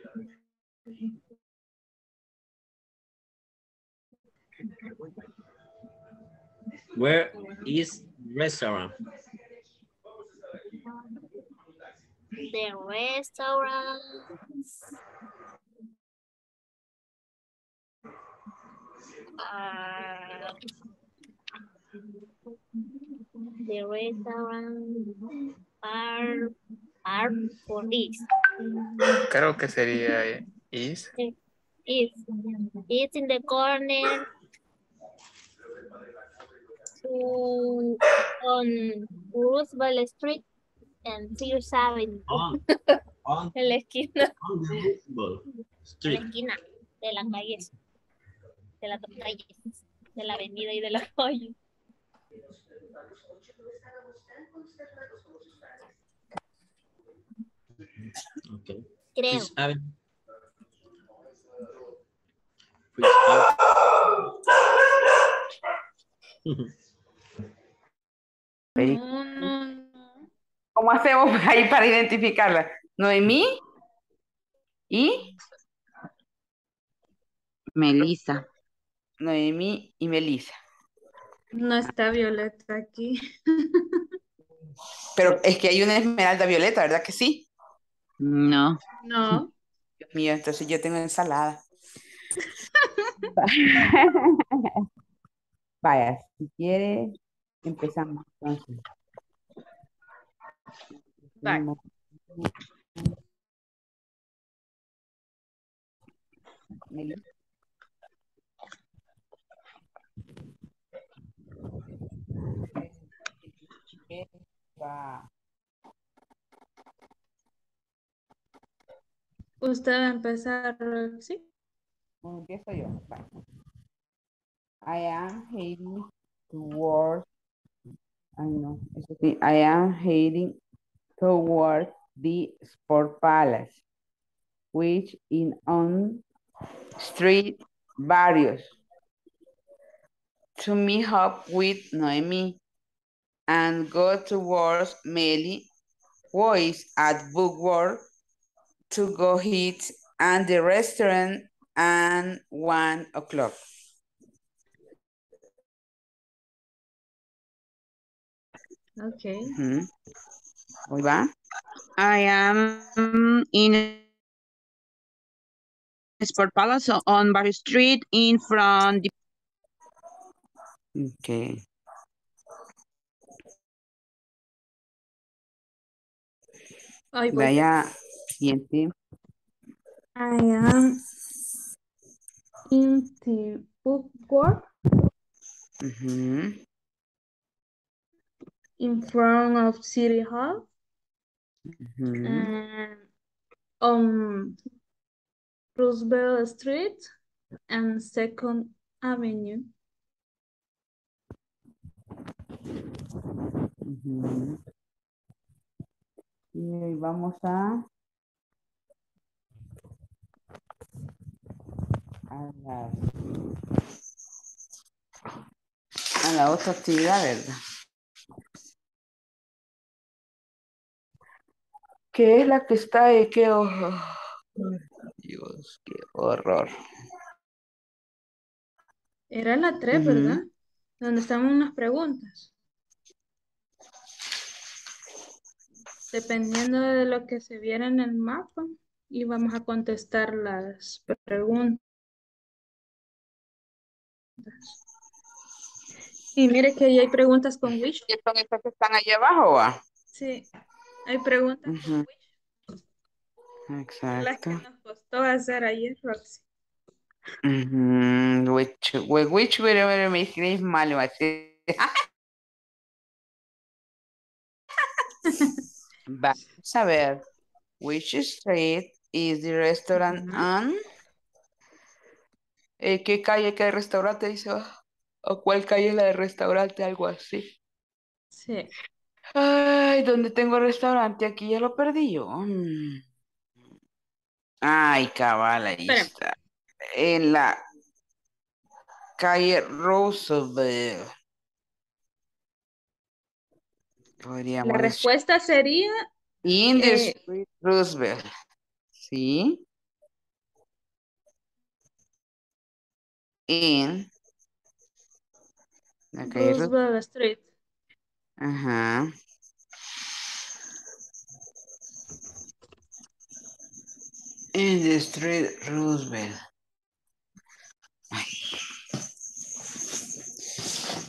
Where is restaurant? The restaurant. Ah, the restaurant are, are for this. Creo que sería is. Is it's in the corner to, on Roosevelt Street Avenue. On, on, En la esquina, en la esquina de las calles, de las dos calles, de la avenida y de la calle. Okay. Creo. Avenue. No, no. ¿Cómo hacemos ahí para identificarla? Noemí y Melissa. Noemí y Melissa. No está Violeta aquí. Pero es que hay una esmeralda violeta, ¿verdad que sí? No. No. Dios mío, entonces yo tengo ensalada. Vaya, si quiere, empezamos entonces. Meli. Usted va a empezar, ¿sí? Empiezo yo. I am heading towards, ay no, eso sí, I am heading towards the Sport Palace, which in on street various to meet up with Noemi and go towards Meli, who is at Bookwork to go eat and the restaurant and one o'clock. Okay. Ujú. Ahí va. I am in Sport Palace on Barry Street in front the Okay. Ahí. Vaya, siguiente. I am in the bookwork Ujú. in front of City Hall Ujú. and on Roosevelt Street and Second Avenue. Ujú. Y ahí vamos a a la, a la otra actividad, ¿verdad? ¿Qué es la que está ahí? ¿Qué ojo? Dios, qué horror. Era la 3, Ujú. ¿verdad? Donde estaban unas preguntas. Dependiendo de lo que se viera en el mapa, íbamos a contestar las preguntas. Y mire que ahí hay preguntas con wish. ¿Y son estas que están ahí abajo, va? Sí, hay preguntas con Ujú. wish. Las Exacto. que nos costó hacer ayer, Roxy. Ujú, Which, whi- which wherever me escribes mal, va a decir. Vamos a ver. Which street is the restaurant on? Eh, ¿qué calle, qué restaurante dice? va? ¿O cuál calle es la de restaurante? Algo así. Sí. Ay, ¿dónde tengo restaurante? Aquí ya lo perdí yo. Mm. Ay, cabal, ahí Espérame. está. En la calle Roosevelt. La decir. respuesta sería In the eh, street Roosevelt. ¿Sí? En la calle. Roosevelt Street. Ajá. In the street Roosevelt. Ay.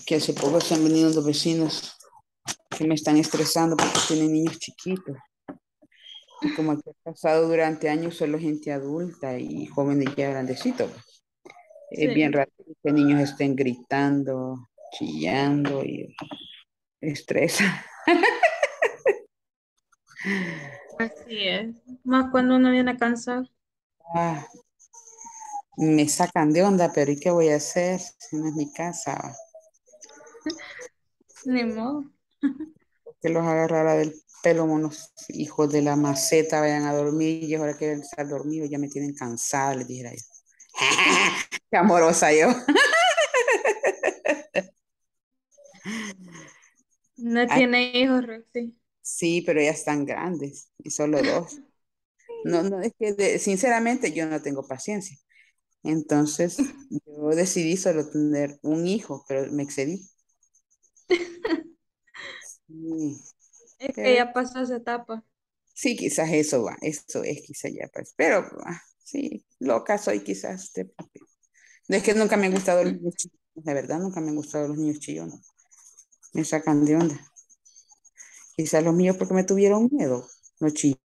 Que hace poco se han venido los vecinos que me están estresando porque tienen niños chiquitos. Y como aquí he pasado durante años solo gente adulta y jóvenes ya grandecitos. pues, Es bien raro que niños estén gritando, chillando y estresa. Así es. Más cuando uno viene cansado. Ah, me sacan de onda, pero ¿y qué voy a hacer si no es mi casa? Ni modo. Que los agarrara del pelo, unos hijos de la maceta, vayan a dormir y ahora que estar dormidos ya me tienen cansada, les dijera yo. Qué amorosa yo. No Ay. tiene hijos, Roxy. Sí, pero ya están grandes y solo dos. No, no, es que de- sinceramente yo no tengo paciencia. Entonces yo decidí solo tener un hijo, pero me excedí. Sí, Es que ya pasó esa etapa. sí, quizás eso va, eso es quizás ya, pues, pero ah, sí, loca soy quizás. de es que nunca me han gustado los niños chillones, de verdad, nunca me han gustado los niños chillones. Me sacan de onda. Quizás los míos porque me tuvieron miedo, los chillones.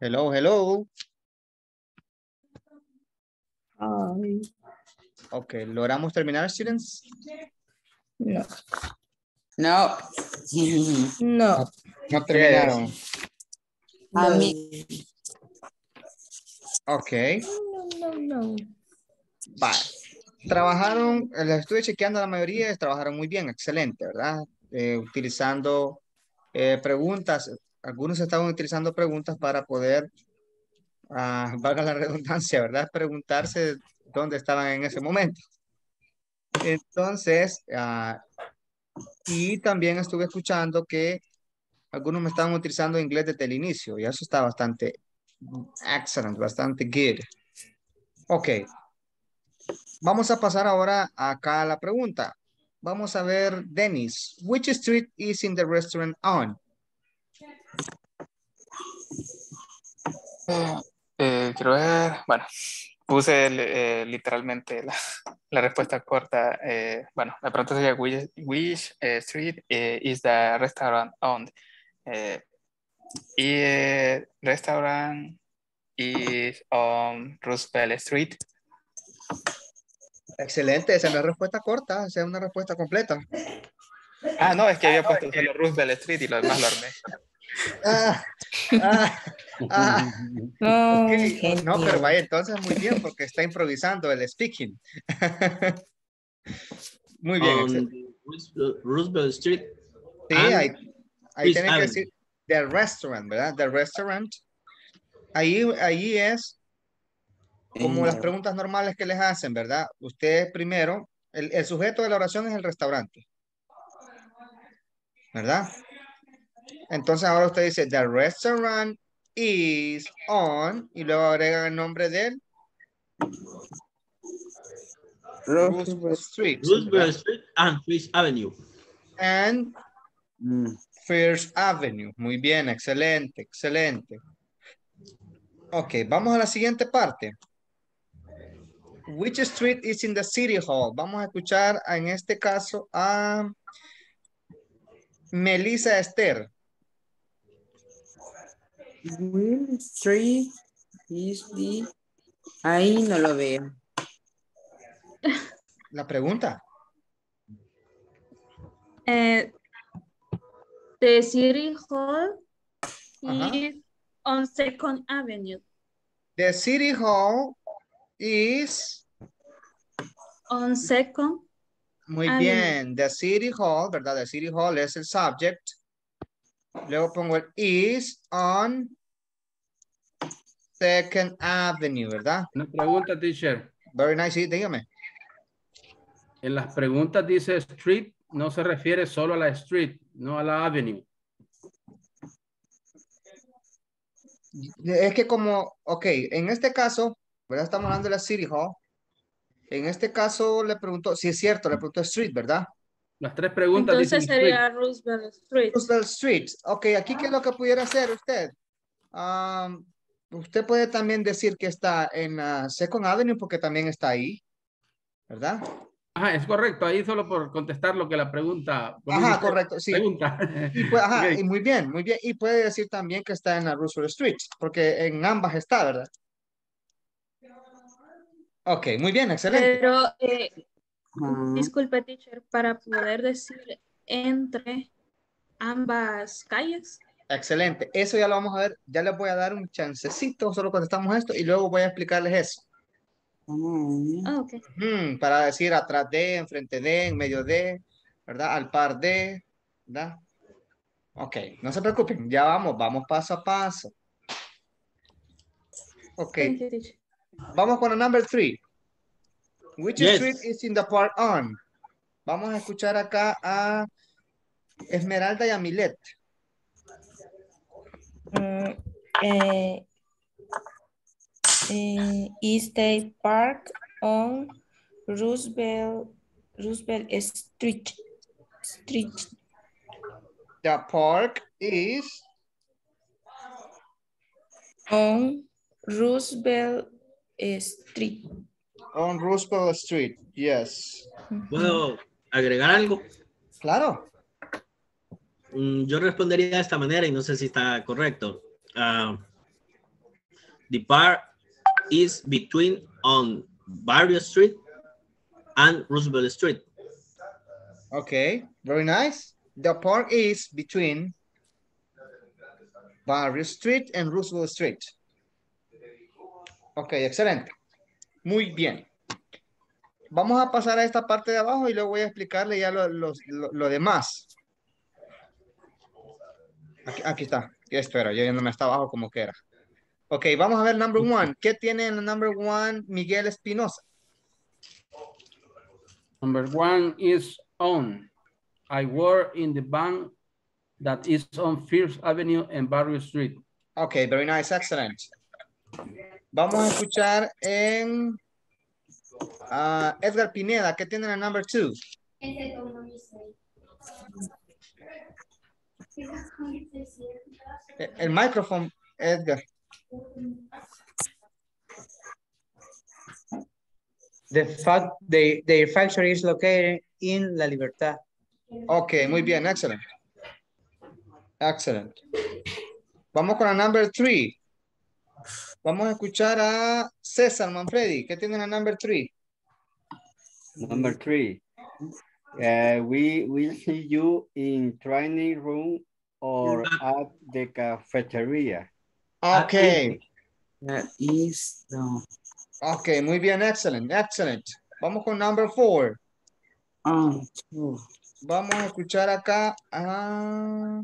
Hello, hello. Ok, ¿logramos terminar, students? No. No. No. No terminaron. A mí. Ok, No, no, no. vale. Trabajaron, les estuve chequeando la mayoría, trabajaron muy bien, excelente, ¿verdad? Eh, utilizando eh, preguntas, algunos estaban utilizando preguntas para poder ah, valga la redundancia, ¿verdad? Preguntarse dónde estaban en ese momento. Entonces, ah, y también estuve escuchando que algunos me estaban utilizando inglés desde el inicio y eso está bastante excellent, bastante good. Ok. Vamos a pasar ahora acá a la pregunta. Vamos a ver, Dennis, which street is in the restaurant on? Eh, eh, quiero ver, bueno, puse eh, literalmente la, la respuesta corta. bueno, la pregunta sería, which, which, street is the restaurant on? Y restaurant is on Roosevelt Street. Excelente, esa es la respuesta corta, esa es una respuesta completa. Ah, no, es que había puesto solo Roosevelt Street y lo demás lo armé. Ah, ah, ah. No, Ok, genio. No, pero vaya, entonces muy bien porque está improvisando el speaking. Muy bien. Excelente. Roosevelt- Street. Sí, ahí, ahí tiene que decir the restaurant, ¿verdad? The restaurant. Ahí, ahí es como las preguntas normales que les hacen, ¿verdad? Usted primero, el, el sujeto de la oración es el restaurante. ¿Verdad? Entonces ahora usted dice, the restaurant is on, y luego agrega el nombre del Roosevelt Street. Roosevelt. Street and Fifth Avenue. and First Avenue. Muy bien, excelente, excelente. Ok, vamos a la siguiente parte. Which street is in the city hall? Vamos a escuchar en este caso a Melissa Esther. Will Street is the... Ahí no lo veo. La pregunta. Eh, the City Hall Ajá. is on Second Avenue. The city hall is... On Second Muy Avenue. bien, the city hall, ¿verdad? The city hall es el subject. Luego pongo el is on Second Avenue, ¿verdad? Una pregunta, teacher. Very nice, sí, dígame. En las preguntas dice street, no se refiere solo a la street, no a la avenue. Es que como, ok, en este caso, ¿verdad? Estamos hablando de la City Hall. En este caso le pregunto, si es cierto, le pregunto street, ¿verdad? Las tres preguntas Entonces dicen sería Roosevelt Street. Roosevelt Street. Ok, aquí qué es lo que pudiera hacer usted. Am, usted puede también decir que está en ah, Second Avenue porque también está ahí, ¿verdad? Ajá, es correcto. Ahí solo por contestar lo que la pregunta. Ajá, correcto, sí. Pregunta. Y pues, ajá, Ok. y muy bien, muy bien. Y puede decir también que está en la Roosevelt Street, porque en ambas está, ¿verdad? Ok, muy bien, excelente. Pero, eh, disculpe, teacher, para poder decir entre ambas calles. Excelente. Eso ya lo vamos a ver. Ya les voy a dar un chancecito solo contestamos esto y luego voy a explicarles eso. Ah, ok. Mm, para decir atrás de, enfrente de, en medio de, ¿verdad? Al par de, ¿verdad? Ok, no se preocupen. Ya vamos, vamos paso a paso. Ok, Thank you, teacher. Vamos con el number three. Which Yes. street is in the park on? Vamos a escuchar acá a Esmeralda y a Milet. Mm, eh, eh, East State Park on Roosevelt, Roosevelt Street. Street. The park is On Roosevelt Street. on Roosevelt Street. Yes. ¿Puedo agregar algo? Claro. Mm, Yo respondería de esta manera y no sé si está correcto. Ah, the park is between on Barrio Street and Roosevelt Street. Okay, very nice. The park is between Barrio Street and Roosevelt Street. Ok, excelente. Muy bien. Vamos a pasar a esta parte de abajo y luego voy a explicarle ya lo, lo- lo demás. Aquí, aquí está. Ya espera, yo ya no me está abajo como que era. Ok, vamos a ver number one. ¿Qué tiene en el number one Miguel Espinosa? Number one is on. I work in the bank that is on First Avenue and Barrio Street. Ok, very nice, excellent. Vamos a escuchar en ah, Edgar Pineda. ¿Qué tiene en el number two? Eh, El micrófono, Edgar. The fact the their factory is located in La Libertad. Ok, muy bien, excellent. Excellent. Vamos con la number three. Vamos a escuchar a César Manfredi. ¿Qué tiene en la number three? Number three. Uh, we will see you in training room or at the cafeteria. Ok. That is the Ok, muy bien, excellent, excellent. Vamos con number four. to Vamos a escuchar acá a,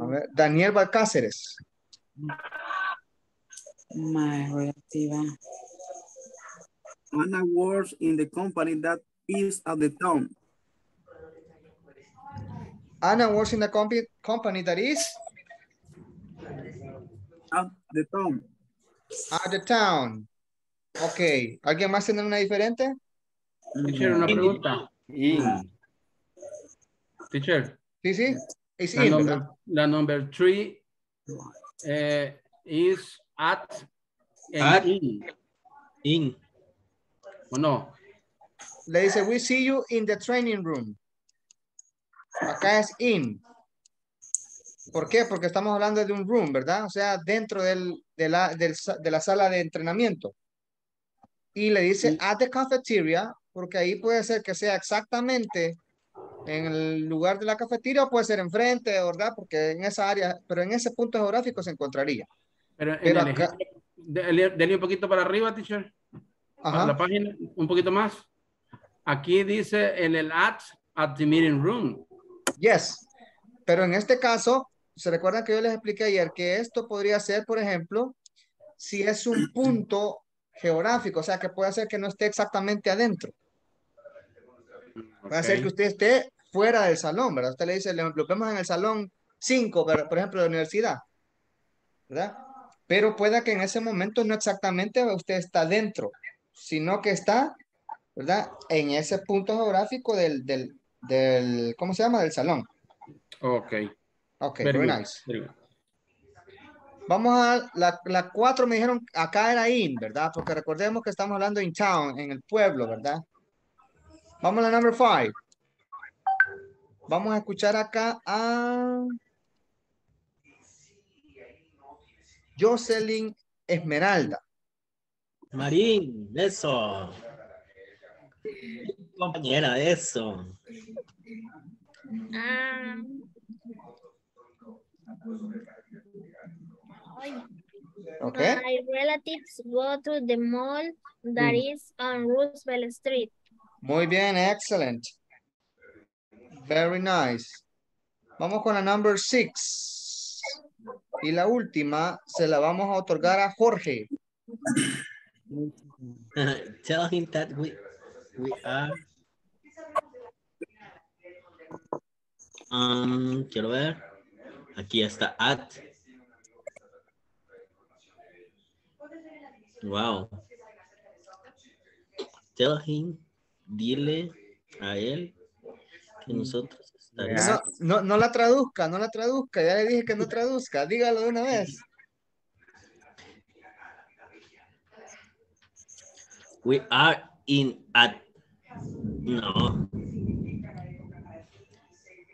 a ver, Daniel Balcáceres. My relative. Anna works in the company that is at the town. Ana works in the compi- company that is At the town. at the town. Ok, ¿alguien más tiene una diferente? Teacher, una pregunta. In. Teacher, Sí, sí. Es la in, number, la number three eh, is at and At. in. In. ¿O no? Le dice, we see you in the training room. Acá es in. ¿Por qué? Porque estamos hablando de un room, ¿verdad? O sea, dentro del, de, la, del de la sala de entrenamiento. Y le dice at the cafeteria, porque ahí puede ser que sea exactamente en el lugar de la cafeteria o puede ser enfrente, ¿verdad? Porque en esa área, pero en ese punto geográfico se encontraría. Pero en Pero el acá- dele un poquito para arriba, teacher. Ajá. La página, un poquito más. Aquí dice en el at, at the meeting room. Yes, pero en este caso, se recuerdan que yo les expliqué ayer que esto podría ser, por ejemplo, si es un punto geográfico, o sea, que puede ser que no esté exactamente adentro. Puede ser que usted esté fuera del salón, ¿verdad? Usted le dice, lo vemos en el salón 5, por ejemplo, de la universidad, ¿verdad? Pero pueda que en ese momento no exactamente usted está dentro, sino que está, ¿verdad? En ese punto geográfico del, del, del ¿cómo se llama? Del salón. Ok. Ok, Very very nice. very. Vamos a la, la cuatro, me dijeron, acá era in, ¿verdad? Porque recordemos que estamos hablando in town, en el pueblo, ¿verdad? Vamos a la number five. Vamos a escuchar acá a Jocelyn Esmeralda. Marín, eso. Compañera, eso. Ah. Ay. ¿Ok? My relatives go to the mall that Mm. is on Roosevelt Street. Muy bien, excellent. Very nice. Vamos con la number six. Y la última se la vamos a otorgar a Jorge. Tell him that we we are. Um, quiero ver. Aquí está at. Wow. Tell him, dile a él que nosotros No, estaremos. no, no la traduzca, no la traduzca. Ya le dije que no traduzca. Dígalo de una vez. We are in at. No.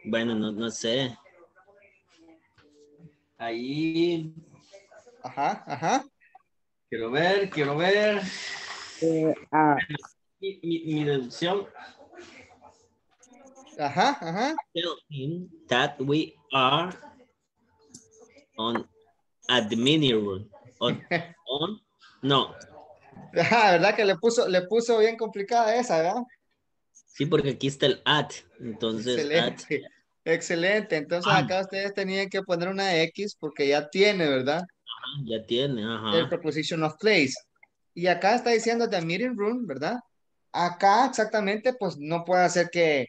Bueno, no, no sé. Ahí. Ajá, ajá. Quiero ver, quiero ver. Eh, ah, Mi, mi, mi deducción. Ajá, ajá. Tell him that we are on at the mini room. On, on no. Ajá, ¿verdad que le puso, le puso bien complicada esa, ¿verdad? Sí, porque aquí está el at. Entonces, at. Excelente. Excelente. Entonces acá ustedes tenían que poner una X porque ya tiene, ¿verdad? Ya tiene, El preposition of place. Y acá está diciendo the meeting room, ¿verdad? Acá exactamente, pues no puede hacer que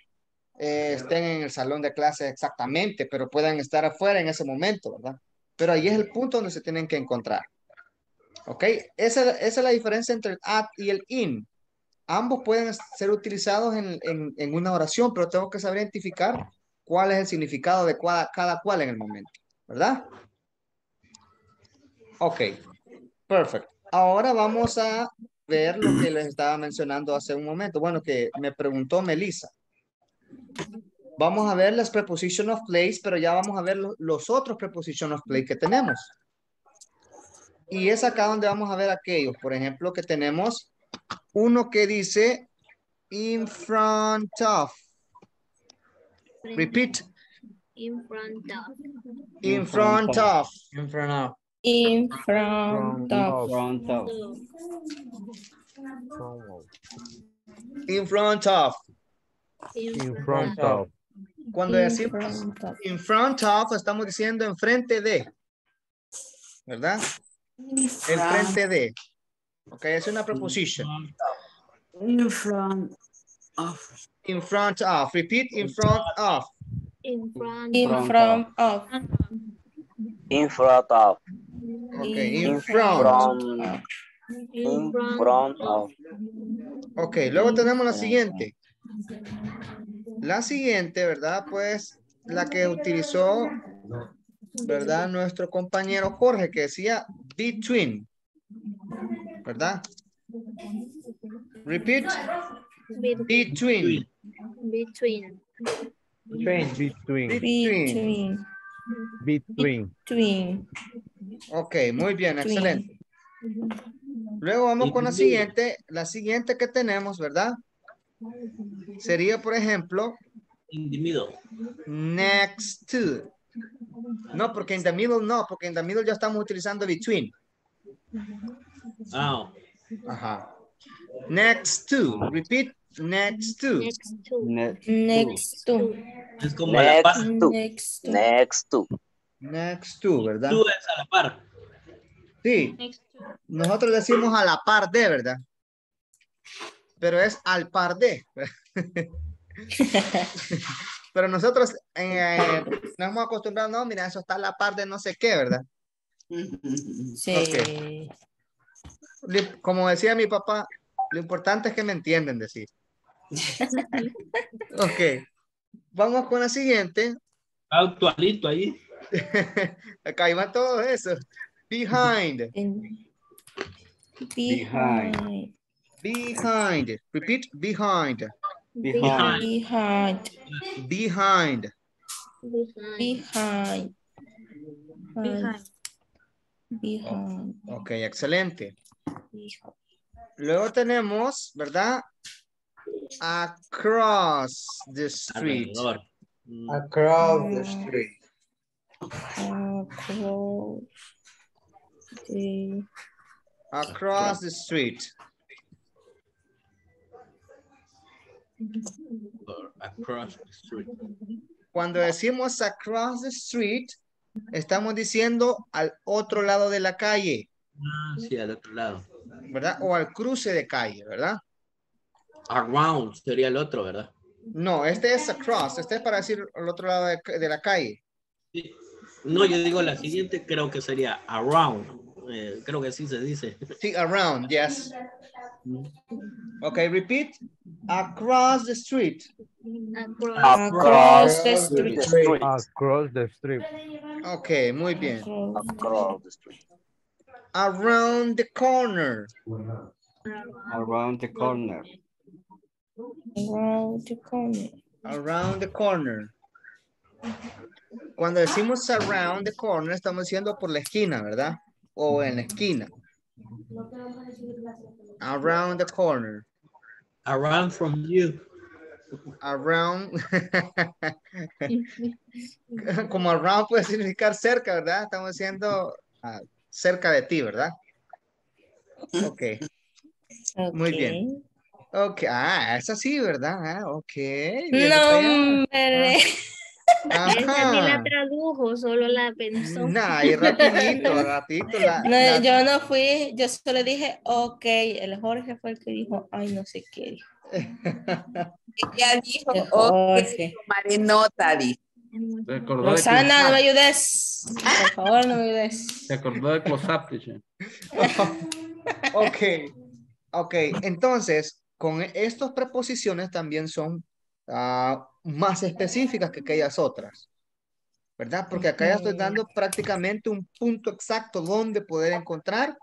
eh, estén en el salón de clase exactamente, pero puedan estar afuera en ese momento, ¿verdad? Pero ahí es el punto donde se tienen que encontrar. ¿Ok? Esa, esa es la diferencia entre el at y el in. Ambos pueden ser utilizados en, una oración, pero tengo que saber identificar cuál es el significado de cada, cada cual en el momento, ¿verdad? Ok, perfecto. Ahora vamos a ver lo que les estaba mencionando hace un momento. Bueno, que me preguntó Melissa. Vamos a ver las preposition of place, pero ya vamos a ver lo- los otros preposition of place que tenemos. Y es acá donde vamos a ver aquellos, por ejemplo, que tenemos uno que dice in front of. Repeat. In front of. In front of. In front of. In front of. Front of. In front of. In front of. Cuando In decimos front of. in front of, estamos diciendo enfrente de. ¿Verdad? Enfrente de. Ok, es una preposition. In front of. In front of. Repeat, in front of. In front In Front front of. In front of. Ok, In in front. In front of. Ok, luego tenemos la siguiente. La siguiente, ¿verdad? Pues la que utilizó, ¿verdad? Nuestro compañero Jorge que decía between. ¿Verdad? Repeat. Between. Between. Between. Between. Between. Between. Ok, muy bien, Between. excelente. Luego vamos con la siguiente. La siguiente que tenemos, ¿verdad? Sería, por ejemplo, In the middle. next to. No, porque in the middle no, porque in the middle ya estamos utilizando between. Ah, Ajá. Next to. Repeat. Next to. Next to. Next. Next to. es como a la par. Next to. Next to. Next to. Next to, ¿verdad? Tú es a la par. Sí. Next to. Nosotros decimos a la par de, ¿verdad? Pero es al par de. Pero nosotros eh, nos hemos acostumbrado, no, mira, eso está a la par de no sé qué, ¿verdad? Sí. Li- Como decía mi papá, lo importante es que me entienden decir. Ok. Vamos con la siguiente. Actualito ahí. Acá iban todos esos. Behind. In- Behind. Behind. Repeat. Behind. Behind. Behind. Behind. Behind. Behind. Behind. Ok, excelente. Luego tenemos, ¿verdad? Across the street. Across the street. Across the street. Across the street. Cuando decimos across the street, estamos diciendo al otro lado de la calle, Ah, sí, al otro lado. ¿verdad? O al cruce de calle, ¿verdad? Around sería el otro, ¿verdad? No, este es across, este es para decir al otro lado de, de la calle. Sí. No, yo digo la siguiente, creo que sería around. Eh, creo que así se dice. Sí, around, yes. Okay, repeat. Across the street. Across the street. Across the street. Okay, muy bien. Across the street. Around the corner. Around the corner. Around the corner. Around the corner. Cuando decimos around the corner, estamos diciendo por la esquina, ¿verdad? O en la esquina. Around the corner. Around from you. Around. Como around puede significar cerca, ¿verdad? Estamos diciendo ah, cerca de ti, ¿verdad? Ok. Muy bien. Ok, ah, es así, ¿verdad? Ah, ok. bien No. Hombre. Esa ni la Ajá. tradujo, solo la pensó. Nah, y rapidito, rapidito. La, No, la- yo no fui, yo solo dije, ok, el Jorge fue el que dijo, ay, no sé qué dijo. Ella dijo, El ok, tomaré nota, de Rosana, no me Closap. ayudes. Por favor, no me ayudes. Se acordó de Closap, teacher. Ok, ok. Entonces, con estas preposiciones también son ah, más específicas que aquellas otras. ¿Verdad? Porque acá ya estoy dando prácticamente un punto exacto donde poder encontrar,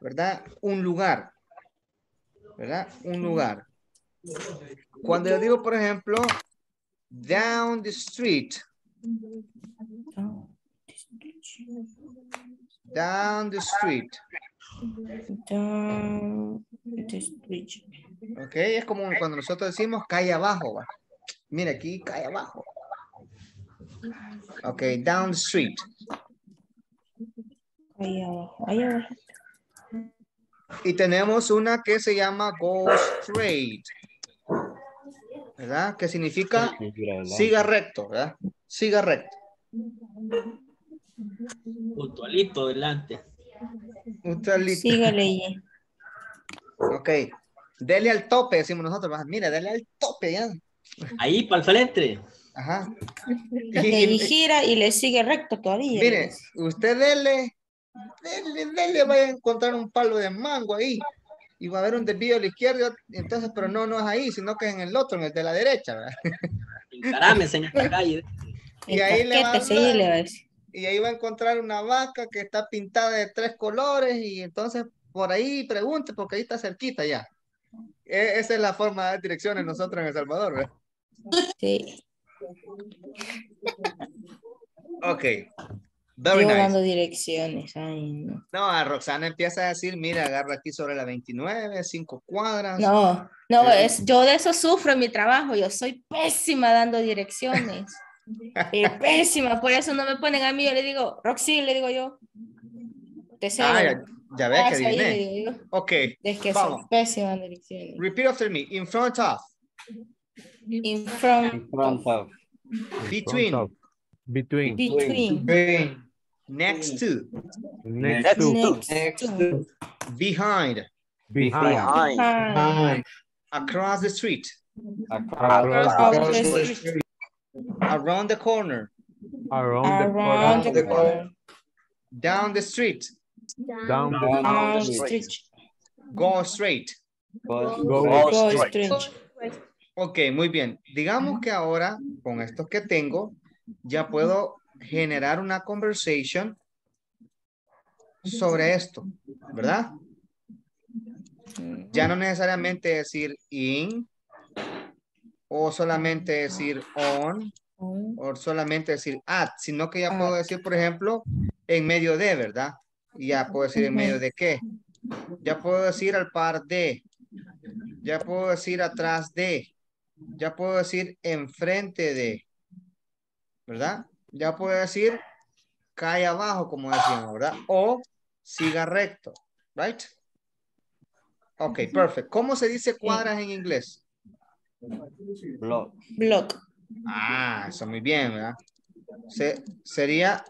¿verdad? Un lugar. ¿Verdad? Un lugar. Cuando yo digo, por ejemplo, down the street, down the street. Down the street. Ok, es como cuando nosotros decimos calle abajo. va. Mira aquí, calle abajo. Ok, down the street. Ahí abajo, ahí abajo. Y tenemos una que se llama go straight. ¿Verdad? Que significa siga recto, ¿verdad? Siga recto. Puntualito delante. Utalito. Sígale ahí. Ok. Dele al tope, decimos nosotros. Mira, dele al tope ya. Ahí, para el frente. Ajá. Y gira y le sigue recto todavía. Mire, usted dele, dele, dele, vaya a encontrar un palo de mango ahí. Y va a haber un desvío a la izquierda, entonces, pero no, no es ahí, sino que es en el otro, en el de la derecha, ¿verdad? Encarame, señor la calle. Y ahí, le va a casquete, sí, hablar, le va a decir. y ahí va a encontrar una vaca que está pintada de tres colores y entonces por ahí pregunte, porque ahí está cerquita ya. E- esa es la forma de dar direcciones nosotros en El Salvador, ¿verdad? Sí. Ok. Very nice. dando direcciones. Ay, no. No, a Roxana empieza a decir, mira, agarra aquí sobre la 29, cinco cuadras. No, no, Eh, es, yo de eso sufro en mi trabajo. Yo soy pésima dando direcciones. Eh, pésima, por eso no me ponen a mí. Yo le digo, Roxy, le digo yo. Te sé. Ah, ya, ya ves que ahí, digo yo. Ok, Es que vamos. soy pésima direcciones. Repeat after me. In front of, In front, In front of. between, Front of. Between. between, next to, Next to. next to, behind, Behind. Behind. behind, across the street, Across. across the street, around the corner, Around the around corner. the corner, down the street, Down the Down down the the street. street, go straight. Go. Go. go straight. straight. Ok, muy bien. Digamos que ahora, con estos que tengo, ya puedo generar una conversation sobre esto, ¿verdad? Ya no necesariamente decir in, o solamente decir on, o solamente decir at, sino que ya puedo decir, por ejemplo, en medio de, ¿verdad? Ya puedo decir en medio de qué. Ya puedo decir al par de. Ya puedo decir atrás de. Ya puedo decir enfrente de. ¿Verdad? Ya puedo decir cae abajo, como decíamos, ¿verdad? O siga recto. ¿Right? Ok, perfect. ¿Cómo se dice cuadras en inglés? Block. Block. Ah, eso muy bien, ¿verdad? Se- sería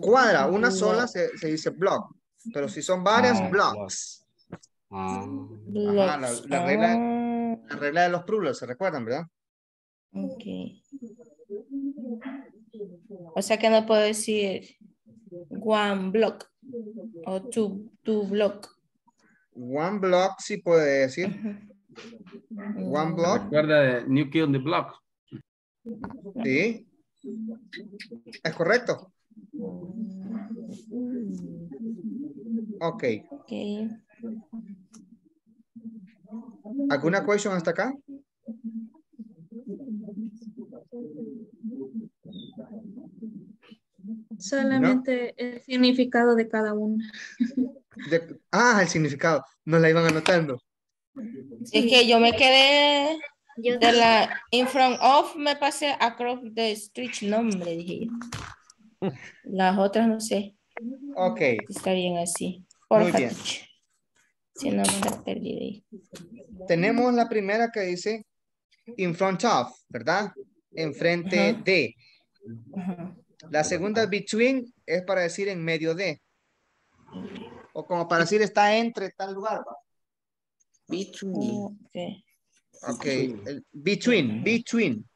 cuadra, una sola se, se dice block, pero si son varias, Ah, blocks. Ah. Ajá, la, Blocks. la regla, la regla de los plurals, ¿se recuerdan, verdad? ok. O sea que no puedo decir one block o two, two block. One block sí puede decir. One block, Recuerda de New Kid on the Block. sí. Es correcto. Ok. Ok. ¿Alguna question hasta acá? Solamente el significado de cada una. De- ah, el significado. Nos la iban anotando. Es que yo me quedé de la in front of, me pasé across the street, nombre, dije yo. Las otras no sé. Ok. Está bien así. Muy bien. teacher. Si no me la perdí de ahí. Tenemos la primera que dice in front of, ¿verdad? enfrente Ajá. de. La segunda between es para decir en medio de. O como para decir está entre tal lugar. ¿va? Between. Ok. Ok, el between, between.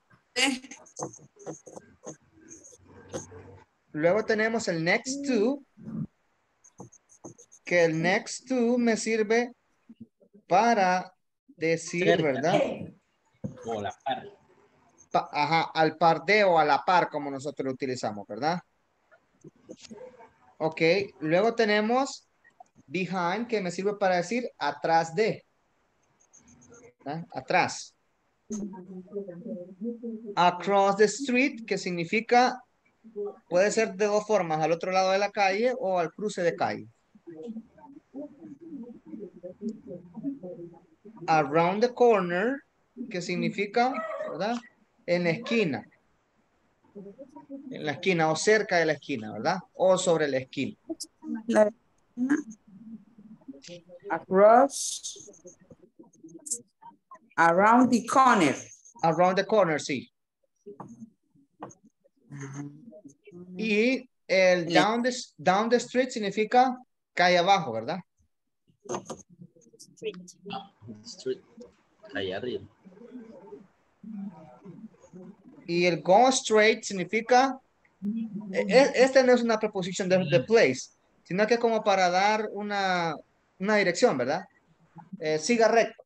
Luego tenemos el next to, que el next to me sirve para decir, Cerca. ¿verdad? O la par. Pa- ajá, al par de o a la par, como nosotros lo utilizamos, ¿verdad? Ok, luego tenemos behind, que me sirve para decir atrás de. ¿verdad? Atrás. Across the street, que significa, puede ser de dos formas, al otro lado de la calle o al cruce de calle. Around the corner, que significa, ¿verdad? En la esquina. En la esquina o cerca de la esquina, ¿verdad? O sobre la esquina. La- Across. Around the corner. Around the corner, sí. Y el down the, down the street significa calle abajo, ¿verdad? Street. Allá arriba. Y el go straight significa, e- e- este no es una preposición de, de place, sino que como para dar una, una dirección, ¿verdad? Eh, siga recto.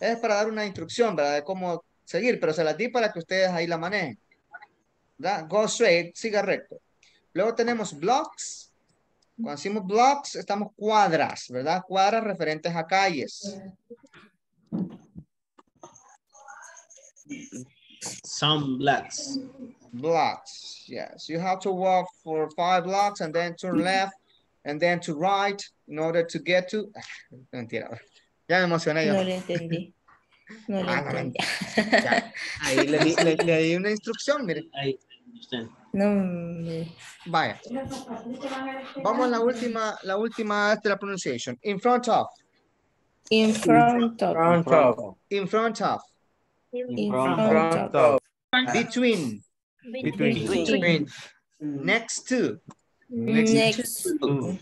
Es para dar una instrucción, ¿verdad? De cómo seguir, pero se las di para que ustedes ahí la manejen. ¿verdad? Go straight, siga recto. Luego tenemos blocks. Cuando decimos blocks, estamos cuadras, ¿verdad? Cuadras referentes a calles. Some blacks. blocks. Yes, you have to walk for five blocks and then turn left and then to right in order to get to. Mentira. Ya me emocioné yo. No lo entendí. No lo Ah, no, entendí. Ya, Ahí le di, le- le di una instrucción, mire. Ahí. usted. No. Vaya. Vamos a la última, la última de la pronunciation. In front of. In front of. Front of. In front of. In front of. Between. Between. Between. Next to. Next. Two.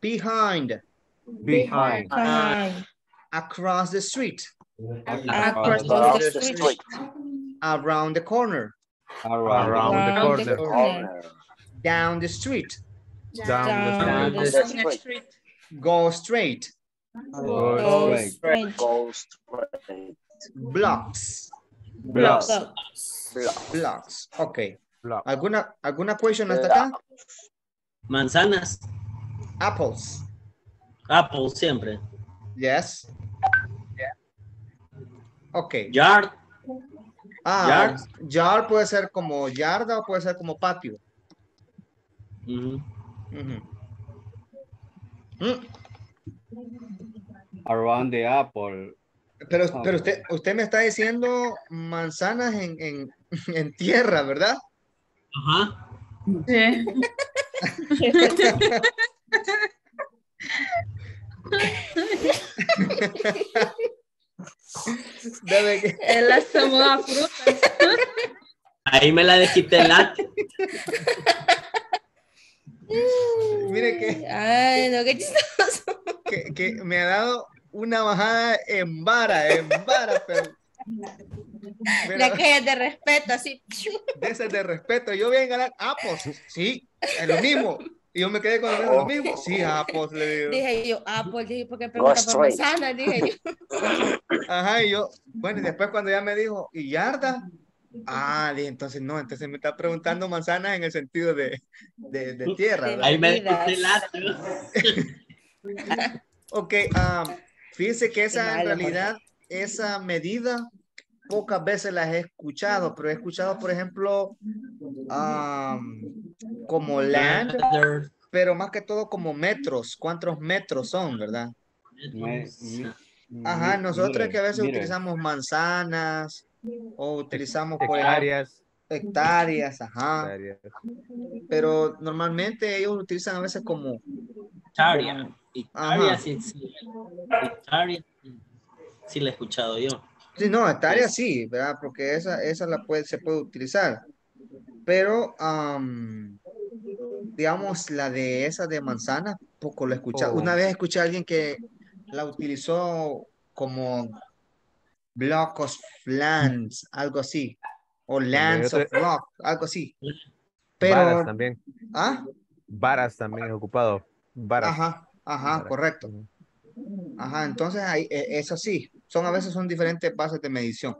Behind. Behind. Across the street. Across the street. Around the corner. Around. Around the Around the corner. corner. Down the street. Down Down the the street. street. Go straight. Go Go straight. straight. Go straight. Blocks. Blocks. Blocks. Blocks. Ok. Block. ¿Alguna, alguna question hasta acá? Manzanas. Apples. Apple siempre. Yes. Yeah. Ok. Yard. Ah, Yard. yard puede ser como yarda o puede ser como patio. Mm, Around the apple. Pero, Ah, pero usted, usted me está diciendo manzanas en, en, en tierra, ¿verdad? Ajá. Sí. Debe que- Él acomoda frutas. Ahí me la desquité el lápiz. mire que, Ay, no, qué chistoso. que, que me ha dado una bajada en vara, en vara, pero, pero De aquellas de respeto, así. de esas de respeto. Yo venga a ah, pues, sí, es lo mismo. Y yo me quedé con lo lo mismo. Sí, ah, pues, le digo. Dije yo, ah, pues dije, ¿por qué pregunta por manzana? Dije yo. Ajá, y yo, bueno, y después cuando ya me dijo, ¿y yarda? Ah, dije, entonces no, entonces me está preguntando manzanas en el sentido de, de, de tierra. ¿verdad? Ahí me. Ok, ah, fíjense que esa en realidad, esa medida, pocas veces las he escuchado, pero he escuchado, por ejemplo, ah, como land, pero más que todo como metros, cuántos metros son, ¿verdad? Ajá, nosotros que a veces utilizamos manzanas o utilizamos, por Hectáreas. hectáreas, ajá, Hectáreas. pero normalmente ellos utilizan a veces como, Hectárea. Ajá. Hectárea, sí, sí. Sí la he escuchado yo. Sí, no, hectárea sí, ¿verdad? Porque esa, esa la puede, se puede utilizar. Pero, am, digamos, la de esa de manzana, poco lo he escuchado. Oh. Una vez escuché a alguien que la utilizó como block of lands, algo así. O lands of rock, algo así. Varas Pero, también. ¿ah? Varas también ocupado. Varas. Ajá, ajá, Varas. correcto. Ajá, entonces ahí, e- es así. Son a veces son diferentes bases de medición.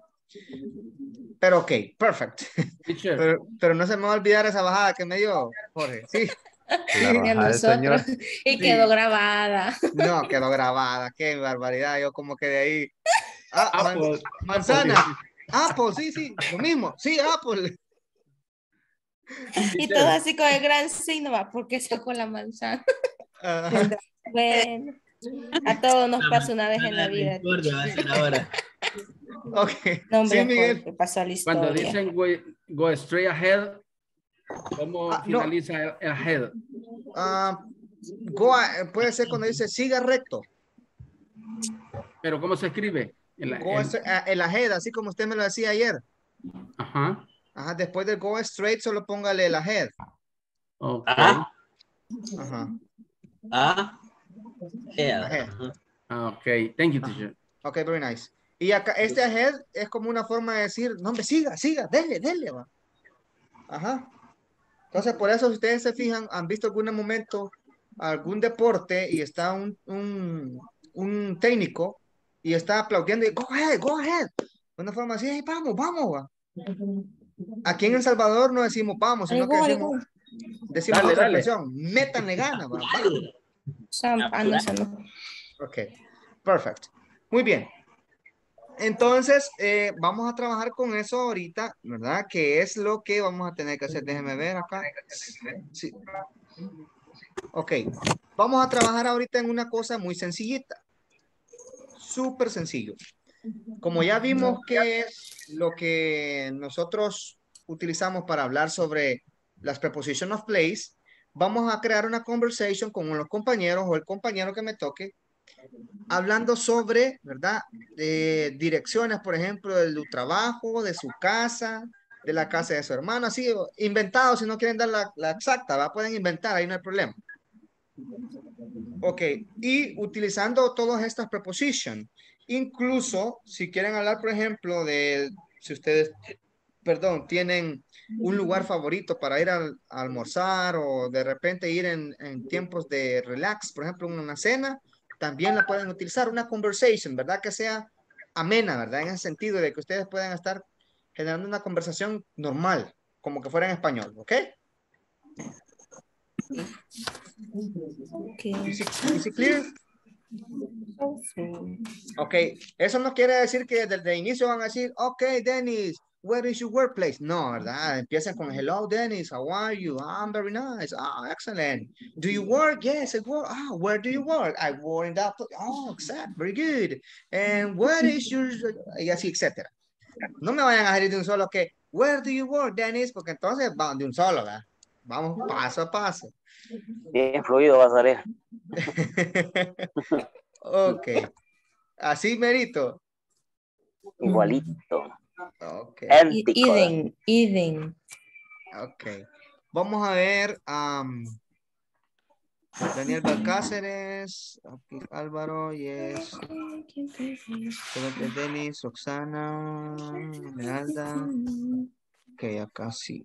Pero ok, perfect. Pero, pero no se me va a olvidar esa bajada que me dio Jorge. Sí. Y. Y Sí. quedó grabada. No, quedó grabada. Qué barbaridad. Yo como que de ahí. Ah, man- Apple. manzana. Apple, sí, sí. Lo mismo. Sí, Apple. Y todo así con el gran signo, va, porque sacó la manzana. Ajá. Bueno, a todos nos pasa una vez en la vida. Discordia va a ser ahora. Ok. No, hombre, Sí, Miguel. Pasó a la historia. cuando dicen go, go straight ahead, ¿cómo Ah, finaliza el- el ahead? Ah, go a- puede ser cuando dice siga recto. Pero ¿cómo se escribe? El- Go el- stra- ah, el ahead, así como usted me lo decía ayer. ajá. Ajá, después del go straight, solo póngale el ahead. ok. Ah, Ajá. ah, head. Ahead. Ah, ok. Thank you, teacher. Ok, very nice. Y acá, este ahead es como una forma de decir, no, hombre, siga, siga, dele, dele, va. Ajá. Entonces, por eso, si ustedes se fijan, han visto algún momento algún deporte y está un, un, un técnico y está aplaudiendo y go ahead, go ahead. Una forma así, "Hey, vamos, vamos, va. Aquí en El Salvador no decimos vamos, sino que decimos, decimos Dale, otra dale. expresión, métanle gana, va. vamos. Sam- no. Ok, perfecto. Muy bien. Entonces, eh, vamos a trabajar con eso ahorita, ¿verdad? Que es lo que vamos a tener que hacer. Déjeme ver acá. Sí. Ok, vamos a trabajar ahorita en una cosa muy sencillita. Súper sencillo. Como ya vimos que es lo que nosotros utilizamos para hablar sobre las preposition of place, vamos a crear una conversation con los compañeros o el compañero que me toque hablando sobre, ¿verdad? Eh, direcciones, por ejemplo, de su trabajo, de su casa, de la casa de su hermano, así, inventado, si no quieren dar la, exacta. Pueden inventar, ahí no hay problema. Ok, y utilizando todas estas prepositions, incluso si quieren hablar, por ejemplo, de, si ustedes, perdón, tienen un lugar favorito para ir al- a almorzar o de repente ir en, en tiempos de relax, por ejemplo, en una cena, también la pueden utilizar, una conversation, ¿verdad? Que sea amena, ¿verdad? En el sentido de que ustedes puedan estar generando una conversación normal, como que fuera en español, ¿ok? Is it, is it clear? Ok, eso no quiere decir que desde el inicio van a decir, ok, Dennis, where is your workplace? No, ¿verdad? Empiezan con, hello, Dennis, how are you? I'm very nice. Ah, excellent. Do you work? Yes, I work. Ah, where do you work? I work in that. pla- Oh, exact, very good. And where is your, y así, etcétera. No me vayan a decir de un solo que, where do you work, Dennis? Porque entonces van de un solo, ¿verdad? Vamos paso a paso. Bien fluido va a salir. Ok. Así merito. Igualito. Ok. Éntico. Iden, Iden. Ok. Vamos a ver. am, Daniel Balcáceres, Álvaro, yes. Denis, Roxana, Esmeralda. Ok, acá sí.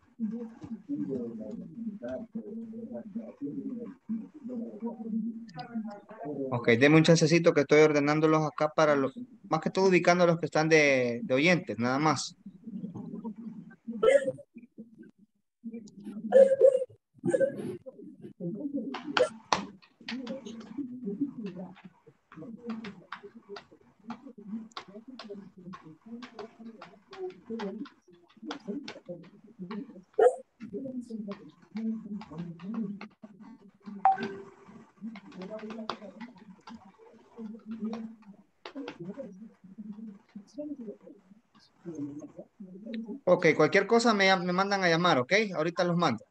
Ok, denme un chancecito que estoy ordenándolos acá para los, más que todo ubicando a los que están de, de oyentes, nada más. Ok, cualquier cosa me, me mandan a llamar, ¿ok? Ahorita los mando.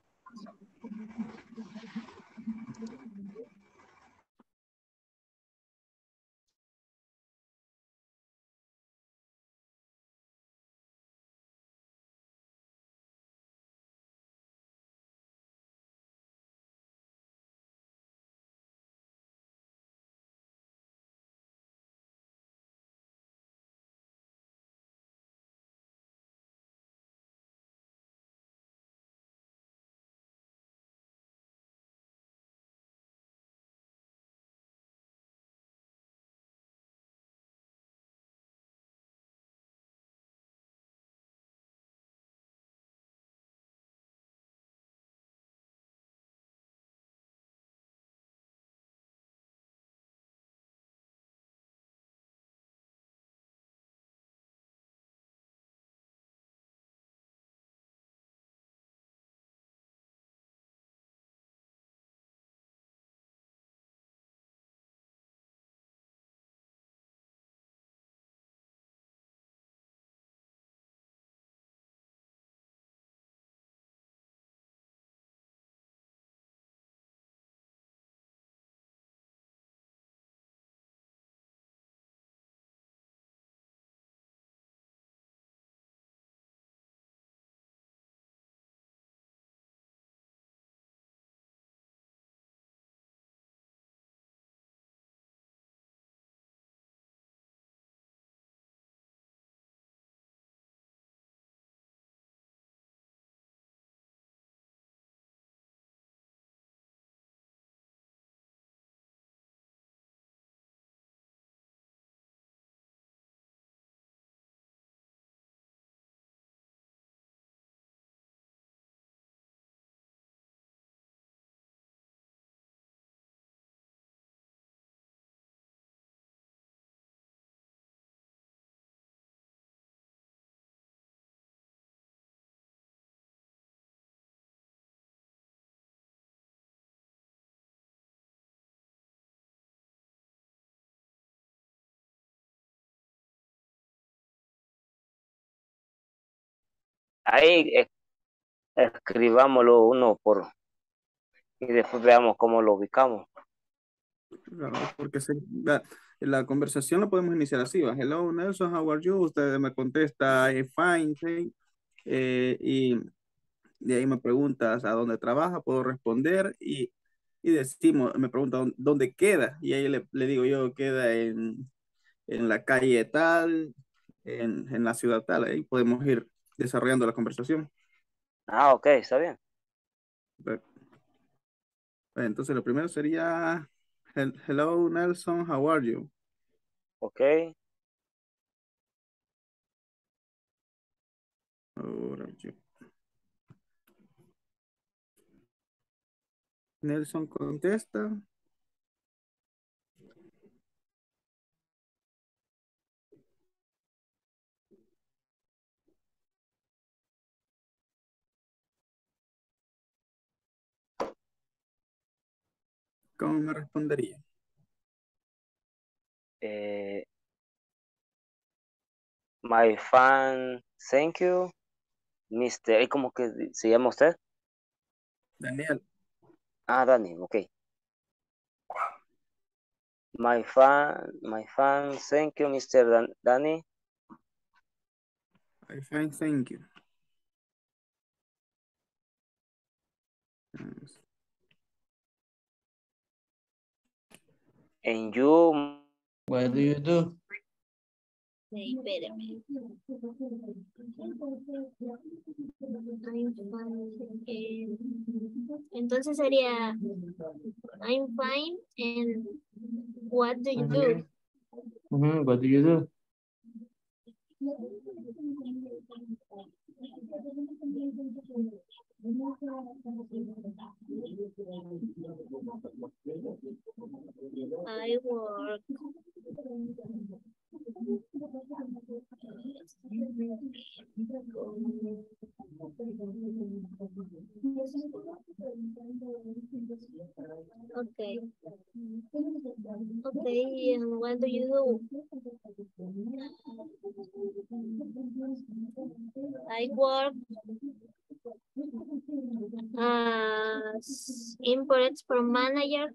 Ahí eh, escribámoslo uno por y después veamos cómo lo ubicamos. Claro, porque se- la, la conversación la podemos iniciar así, va. Hello, Nelson, how are you? Usted me contesta, "Eh, fine, thank-" eh, y de ahí me preguntas a dónde trabaja, puedo responder y, y decimos, me pregunta "¿Dó- dónde queda y ahí le, le digo yo, queda en, en la calle tal, en, en la ciudad tal, ahí podemos ir desarrollando la conversación. Ah, ok, está bien. Pe- Entonces, lo primero sería, "Hel- hello, Nelson, how are you? Ok. Nelson contesta. ¿Cómo me respondería? Eh, my fan, thank you. ¿Y cómo que se llama usted? Daniel. Ah, Dani, ok. My fan, my fan, thank you, Mr. Dan- Danny. I fine, thank you. And you, What do you do? I'm fine. Entonces sería I'm fine and what do you do? Mhm, What do you do? I work. Okay. Okay, and what do you do? I work as import-export manager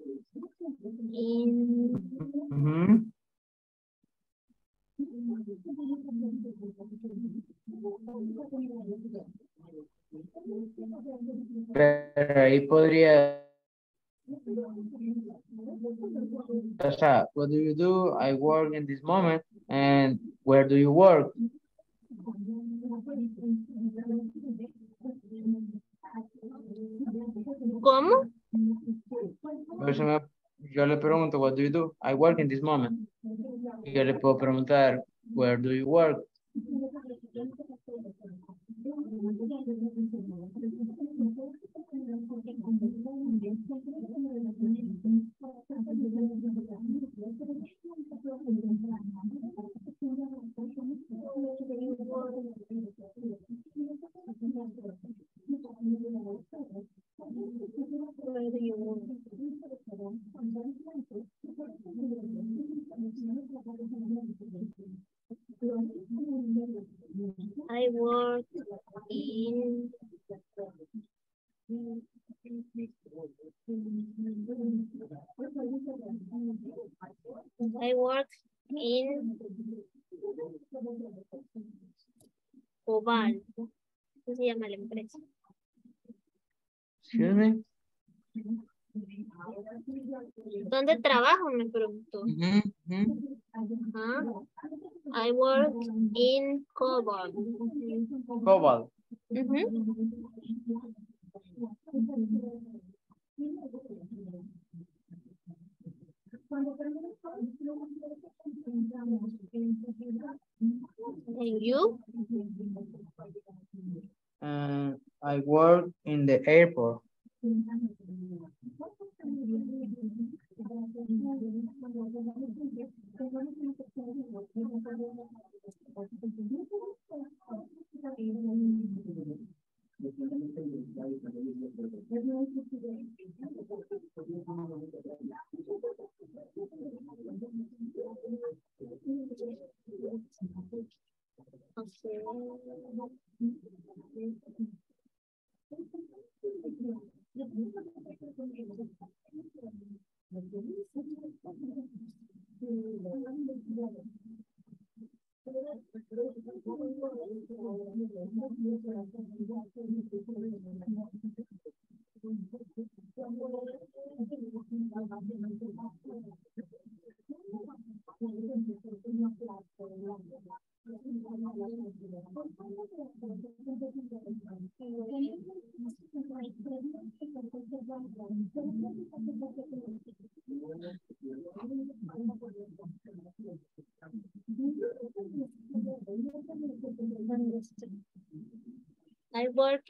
in Ujú. Pero ahí podría, o sea, what do you do? I work in this moment. And where do you work? ¿Cómo? Me- yo le pregunto, what do you do? I work in this moment. Yo le puedo preguntar, where do you work? Oval. ¿Cómo se llama la empresa? ¿Dónde trabajo? Me preguntó. I work in Cobalt. Cobalt. Work in the airport.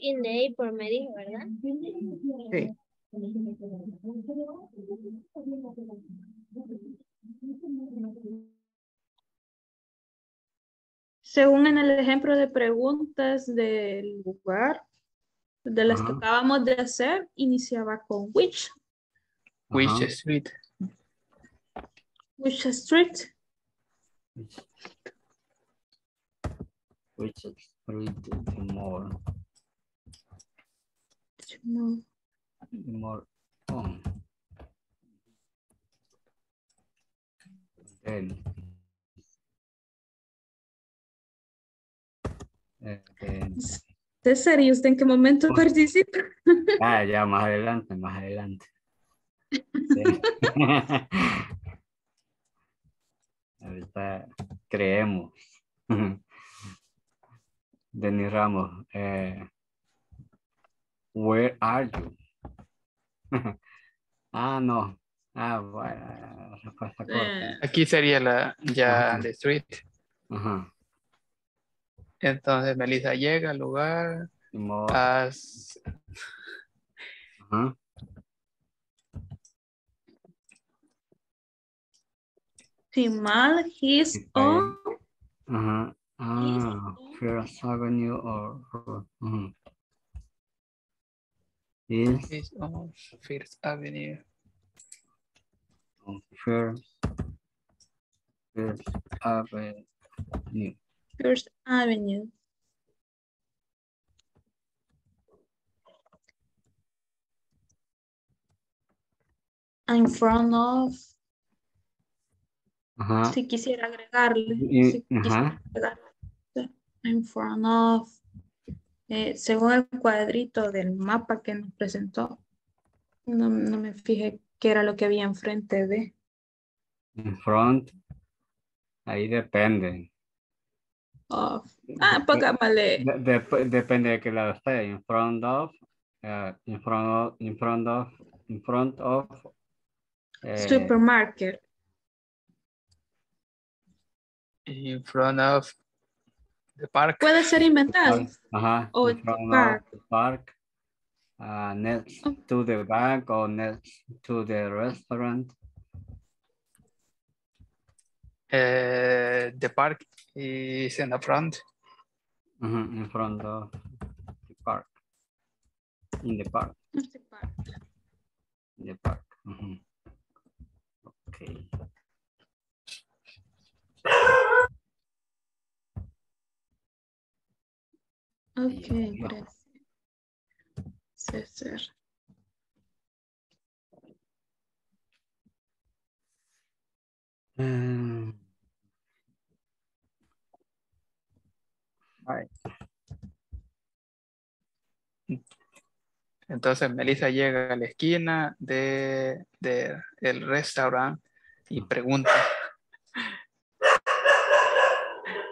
In the airport, me dijo, ¿verdad? Sí. Según en el ejemplo de preguntas del lugar, de las que acabamos de hacer, iniciaba con which, Which Ajá. street? which street, Which street is more, no, more on? Then. Eh, César, ¿y usted en qué momento participa? ah, ya más adelante, más adelante. Sí. Ahorita creemos. Denis Ramos, eh, where are you? ah, no. Ah, bueno, respuesta corta. Aquí sería la ya Ajá. the street. Ajá. Entonces Melissa llega al lugar. As- Ajá. Timal, he's on, Ajá. Ah, First Avenue or, or. Is is on First Avenue. First, First Avenue. First Avenue. In front of, Ajá. si quisiera agregarle, Y- si quisiera agregarle. In front of, eh, según el cuadrito del mapa que nos presentó, no, no me fijé qué era lo que había enfrente de. In front. Ahí depende. of. Ah, pongámosle. De- dep- depende de qué lado esté. In front of. eh, in front of. In front of. In front of. eh, Supermarket. In front of the park. Puede ser inventado. Ajá. O the park. of the park. uh, next to the bank or next to the restaurant. Uh, the park is in the front. Mhm, in front of the park. In the park. In the park. mhm. Okay. Ok, gracias. César. Mm. Alright. Entonces Melissa llega a la esquina de, de el restaurante y pregunta.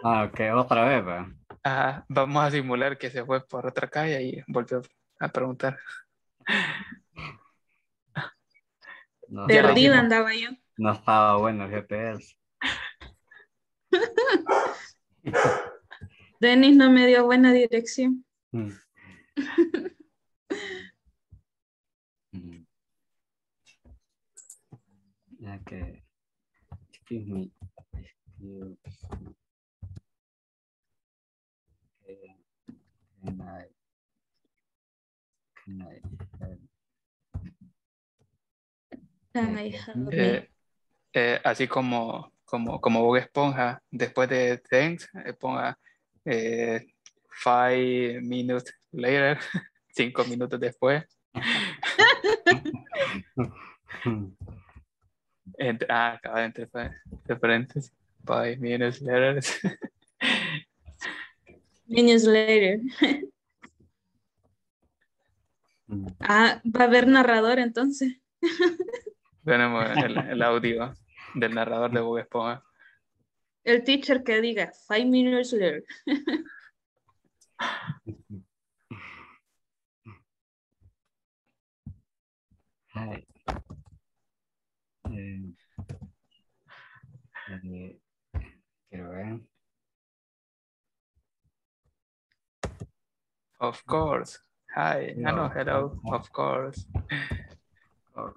Ah, ok, otra vez, va. "Ah, vamos a simular que se fue por otra calle y volvió a preguntar. No, Perdida andaba yo. no estaba bueno el GPS. Denis no me dio buena dirección. Mm. Mm. Ya que, excuse me, excuse me. Me? Eh, eh, así como, como, como Bob Esponja, después de thanks, eh, ponga eh, five minutes later, cinco minutos después. Entre, ah, acaba entre, entre paréntesis, five minutes later. Minutes later. ah, va a haber narrador entonces. Tenemos el, el audio del narrador de Bob Esponja. El teacher que diga five minutes later. Hi. Eh, eh, quiero ver. Of course. Hi. No, No, hello. no. Of course. Or-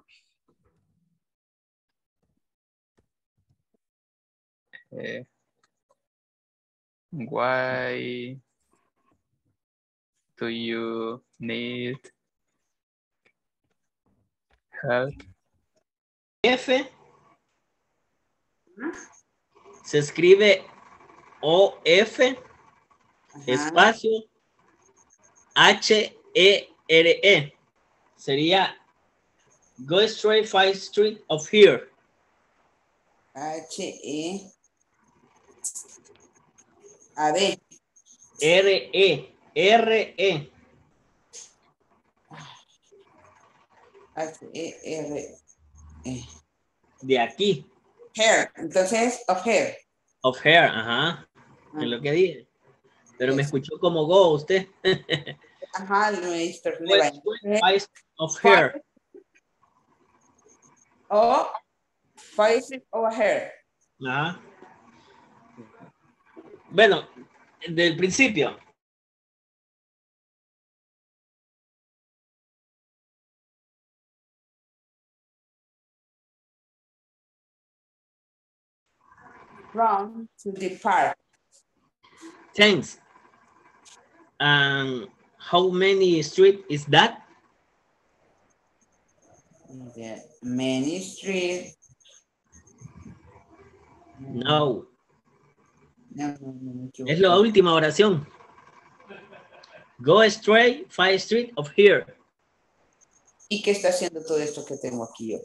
Eh, why do you need help? F se escribe OF espacio H E R E. Sería Go straight five street of here. H, E. A ver, R E R E. R. E. De aquí. Hair. Entonces, of hair. Of hair, ajá. Es lo que dije. Pero me escuchó como go usted. Ajá, no es Go torneo. straight five of hair. O five feet over hair. Ajá. Bueno, del principio. From to the park. Thanks. And how many street is that? The Main Street No. No. Es la última oración. Go straight five street of here. ¿Y qué está haciendo todo esto que tengo aquí yo?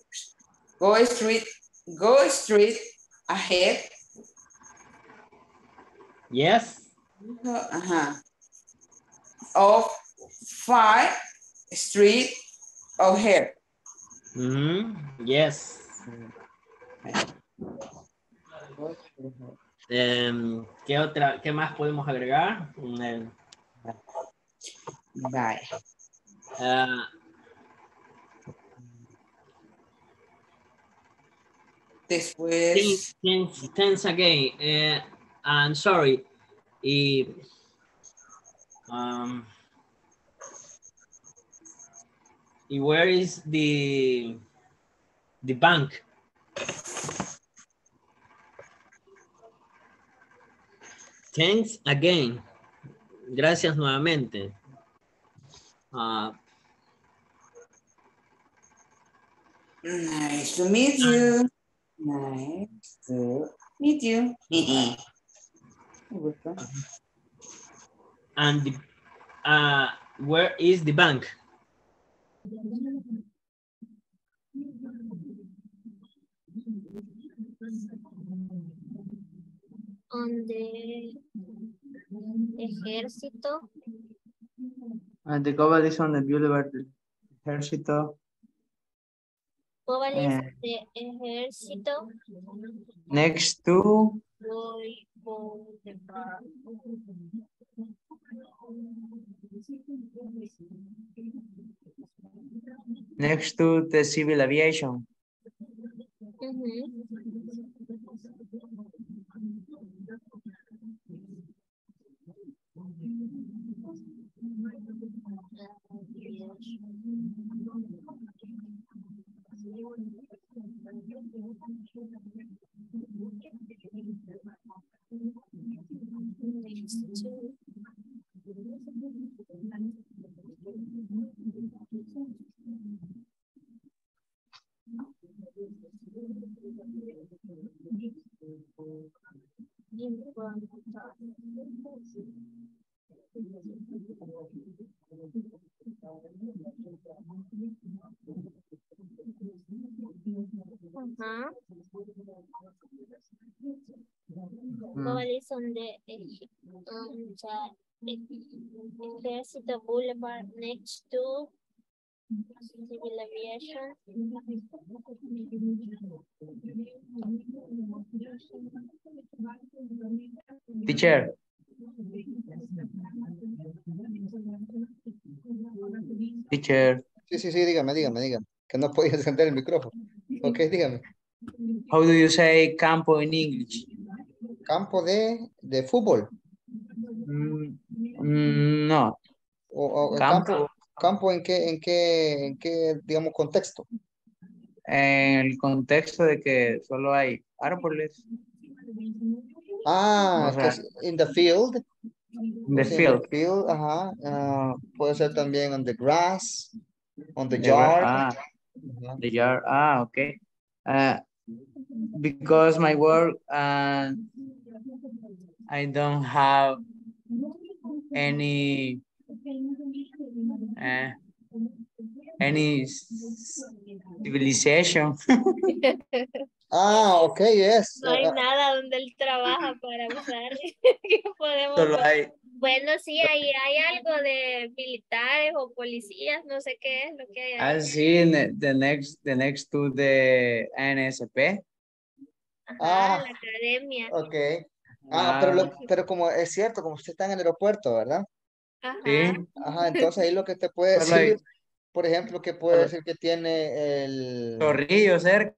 Go straight, go straight ahead. Yes. Ajá. Of five street of here. Mhm. Yes. Em, ¿qué otra, qué más podemos agregar? Em, Bye. ah, Después. Tense, tense again. Eh, I'm sorry. Y, um, where is the the bank? Thanks again. Gracias nuevamente. Ah, Nice to meet you. Nice to meet you. Me gusta. and the, uh, where is the bank? Donde ejército, And the Cobalt is on the Boulevard del Ejército. Cobales Eh. de ejército, Next to voy por the bar. Next to the civil aviation. Ujú. Next De ej- um, sa- ej- Ejército Boulevard next to Civil Aviation. Teacher. Teacher, Sí, sí, sí, dígame, dígame, dígame. Que no podía encender el micrófono. Ok, dígame. how do you say campo in English? Campo de, de fútbol. Mm, mm, no. O, o- Campo. campo. campo en qué, en qué, en qué, digamos, contexto. En el contexto de que solo hay árboles. Ah, O que sea, es in the field. in the field. ajá. Ah, puede ser también on the grass, on the The yard. ah, Ajá. the yard. Ah, okay. Uh, because my work, uh, I don't have any uh, any civilization. Ah, ok, yes. No hay Ah, nada donde él trabaja para usar. ¿Qué podemos Solo ver? hay Bueno, sí, ahí hay algo de militares o policías, no sé qué es lo que hay. I see the, next the next to the NSP. Ajá, ah, la academia. ok. Ah, pero, Ah, lo- pero como es cierto, como usted está en el aeropuerto, ¿verdad? Ajá. sí. Ajá, entonces ahí lo que te puede decir, por ejemplo, que puede decir que tiene el... Chorrillo cerca.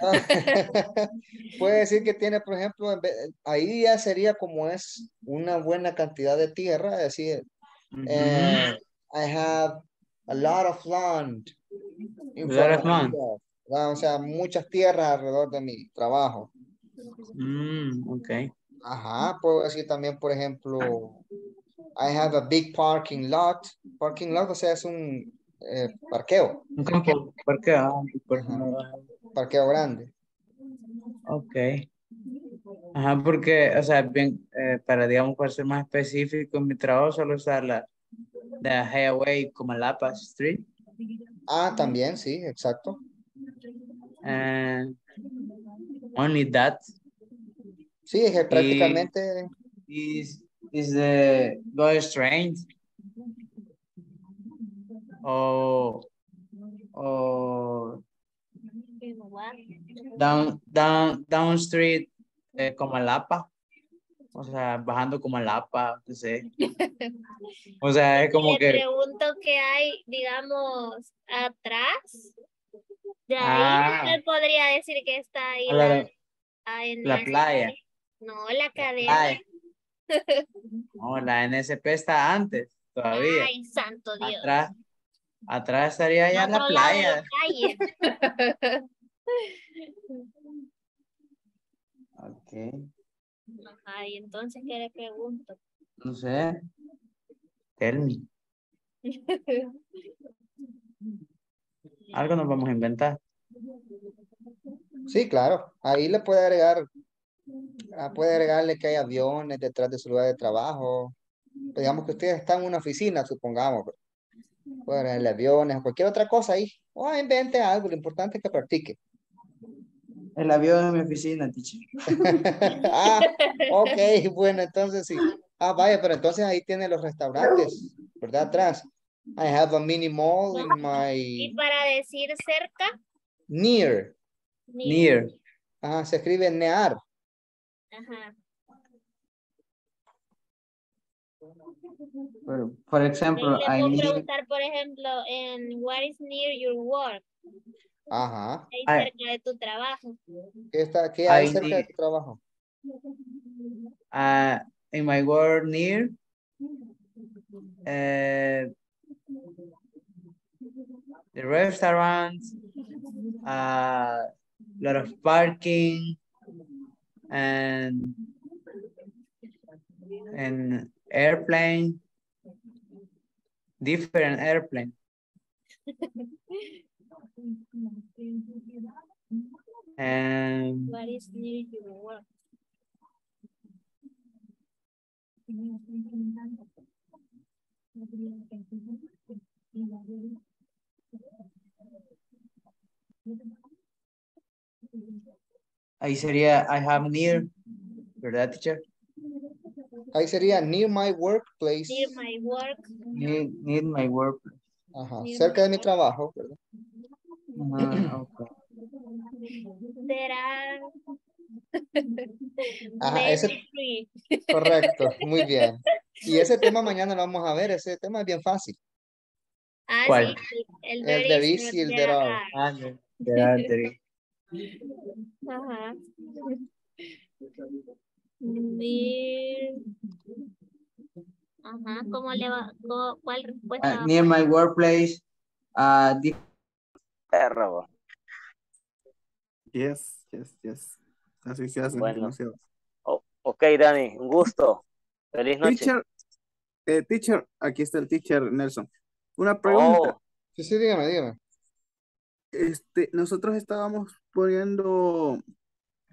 Ah, puede decir que tiene, por ejemplo, en vez- ahí ya sería como es una buena cantidad de tierra, es decir, eh, I have a lot of land in A front lot of land. O sea, muchas tierras alrededor de mi trabajo. Mm, okay. Ajá, puedo decir también, por ejemplo, I have a big parking lot. Parking lot, o sea, es un eh, parqueo, Un campo, Ajá. parqueo grande. Okay. Ajá, porque, o sea, bien, eh, para, digamos, para ser más específico, en mi trabajo solo usar la, la highway como Lapa Street. Ah, también, sí, exacto. And only that. Sí, es que prácticamente. Is, is the go strange. O, o down, down, down street eh, como Lapa. O sea, bajando como Lapa, no sé. O sea, es como Le que... pregunto qué hay, digamos, atrás. De ahí, Ah. usted podría decir que está ahí la, la, ah, en la ese- playa. No, la cadena. No, la NSP está antes, todavía. Ay, santo Dios. Atrás, atrás estaría ya la playa. la calle. Ok, Ay, entonces, ¿qué le pregunto? no sé. Tell me. Algo nos vamos a inventar. Sí, claro. Ahí le puede agregar, puede agregarle que hay aviones detrás de su lugar de trabajo. Digamos que ustedes están en una oficina, supongamos. pues. Puede agregarle aviones o cualquier otra cosa ahí. O invente algo, lo importante es que practique. El avión en mi oficina, teacher. ah, ok, bueno, entonces sí. Ah, vaya, pero entonces ahí tiene los restaurantes, ¿verdad? Atrás. I have a mini mall in Y my para decir cerca, near. Near. Ajá, se escribe near. Ajá. Por, ejemplo, I puedo need, preguntar, por ejemplo, en what is near your work, Ajá. ahí I- cerca de tu trabajo. ¿Qué, está, qué hay I cerca de need- tu trabajo? uh, in my work near, uh, the restaurant, a lot of parking, and an airplane, different airplane. And What is near your work? Ahí sería I have near, ¿verdad, teacher? Ahí sería near my workplace. Near my work. Near, near my work. Ajá, near cerca de mi trabajo, ¿verdad? Ajá, ok. There are Ajá, ese-. Correcto, muy bien. Y ese tema mañana lo vamos a ver, ese tema es bien fácil. Ah, ¿Cuál? sí, el, El there are. are. Ah, no. Ajá. Near. Ajá, ¿cómo le va? ¿Cuál respuesta? Uh, near my workplace, uh, di- Perro. Yes, yes, yes. Así se hace. Bueno. demasiado. O- ok, Dani, un gusto. Feliz noche. Teacher, eh, teacher, aquí está el teacher Nelson. Una pregunta. Oh, Sí, sí, dígame, dígame. Este, nosotros estábamos poniendo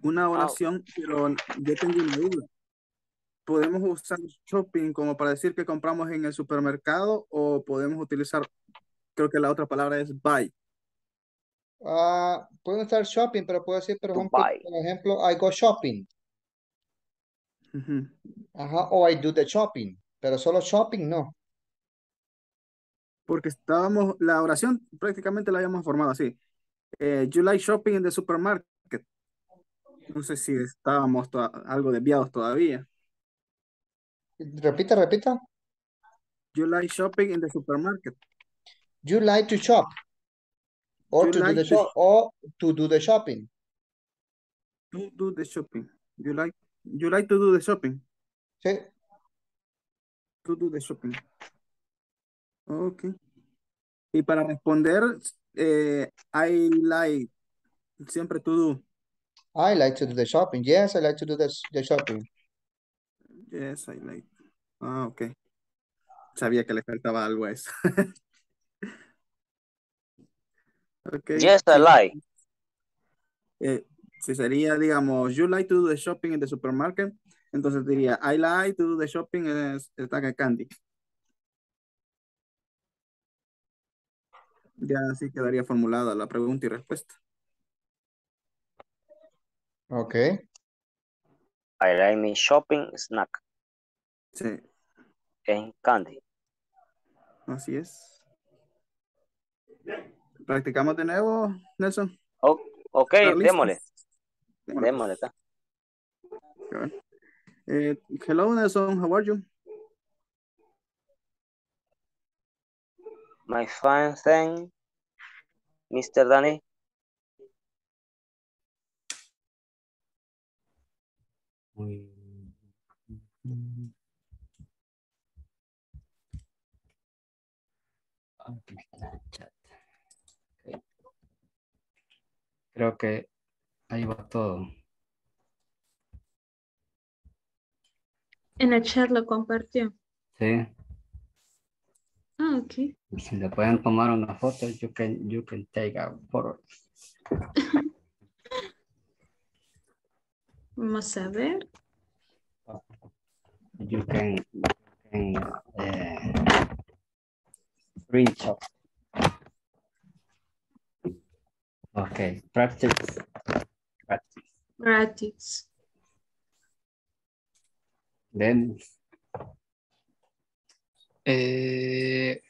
una oración, pero yo tengo una duda. ¿Podemos usar shopping como para decir que compramos en el supermercado o podemos utilizar, creo que la otra palabra es buy? Ah, puedo estar shopping, pero puedo decir, por ejemplo, por ejemplo, I go shopping. Ajá, o I do the shopping. Pero solo shopping no. Porque estábamos, la oración prácticamente la habíamos formado así. Eh, you like shopping in the supermarket. No sé si estábamos algo desviados todavía. Repita, repita. You like shopping in the supermarket. You like to shop. Or You to do the shop, or to do the shopping. To do the shopping. You like, you like to do the shopping. Sí. To do the shopping. Ok. Y para responder, eh, I like, siempre to do. I like to do the shopping. Yes, I like to do the, the shopping. Yes, I like. Ah, ok. Sabía que le faltaba algo a eso. Ok. yes, I like. Eh, Si sería, digamos, you like to do the shopping in the supermarket, entonces diría, I like to do the shopping in the candy. Ya así quedaría formulada la pregunta y respuesta. Ok. I like me shopping snack. Sí. En candy. Así es. ¿Practicamos de nuevo, Nelson? Oh, ok, démosle. Démosle. Démosle. Eh, hello, Nelson. How are you? My fine thing, Mr. Danny. Aquí está el chat. Ok. Creo que ahí va todo. En el chat lo compartió. Sí. Ah. Si le pueden tomar una foto, you can, you can take a photo. Vamos a ver. You can, you can eh, screenshot. Okay, practice. Practice. Gratis. Then Eh,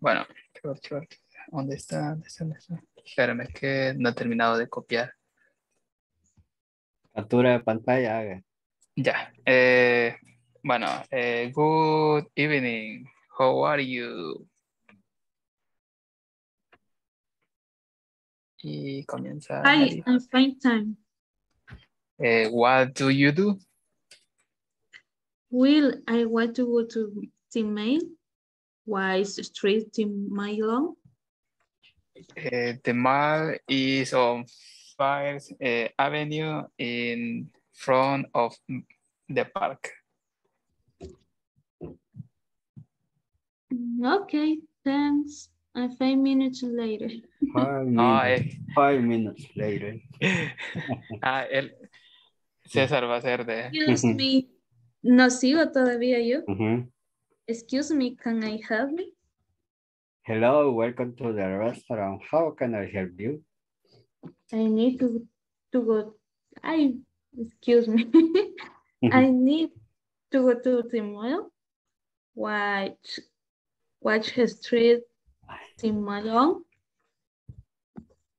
bueno, ¿dónde está? ¿Dónde está? ¿Dónde está? Espérame, es que no he terminado de copiar. captura de pantalla haga. Ya. eh, bueno, eh, good evening. How are you? Y comienza. Hi. I'm fine time. Eh, what do you do? Will I want to go to the mail? Why is the street in my lawn? Eh, the mall is on Fires eh, Avenue in front of the park. Okay, thanks. And five minutes later. Five No, minutes, five minutes later. Ah, él, César va a ser de. Excuse me. No sigo todavía yo. Ujú. Excuse me, can I help me? Hello, welcome to the restaurant. How can I help you? I need to, to go. I excuse me. I need to go to the mall. Watch watch the street in lawn.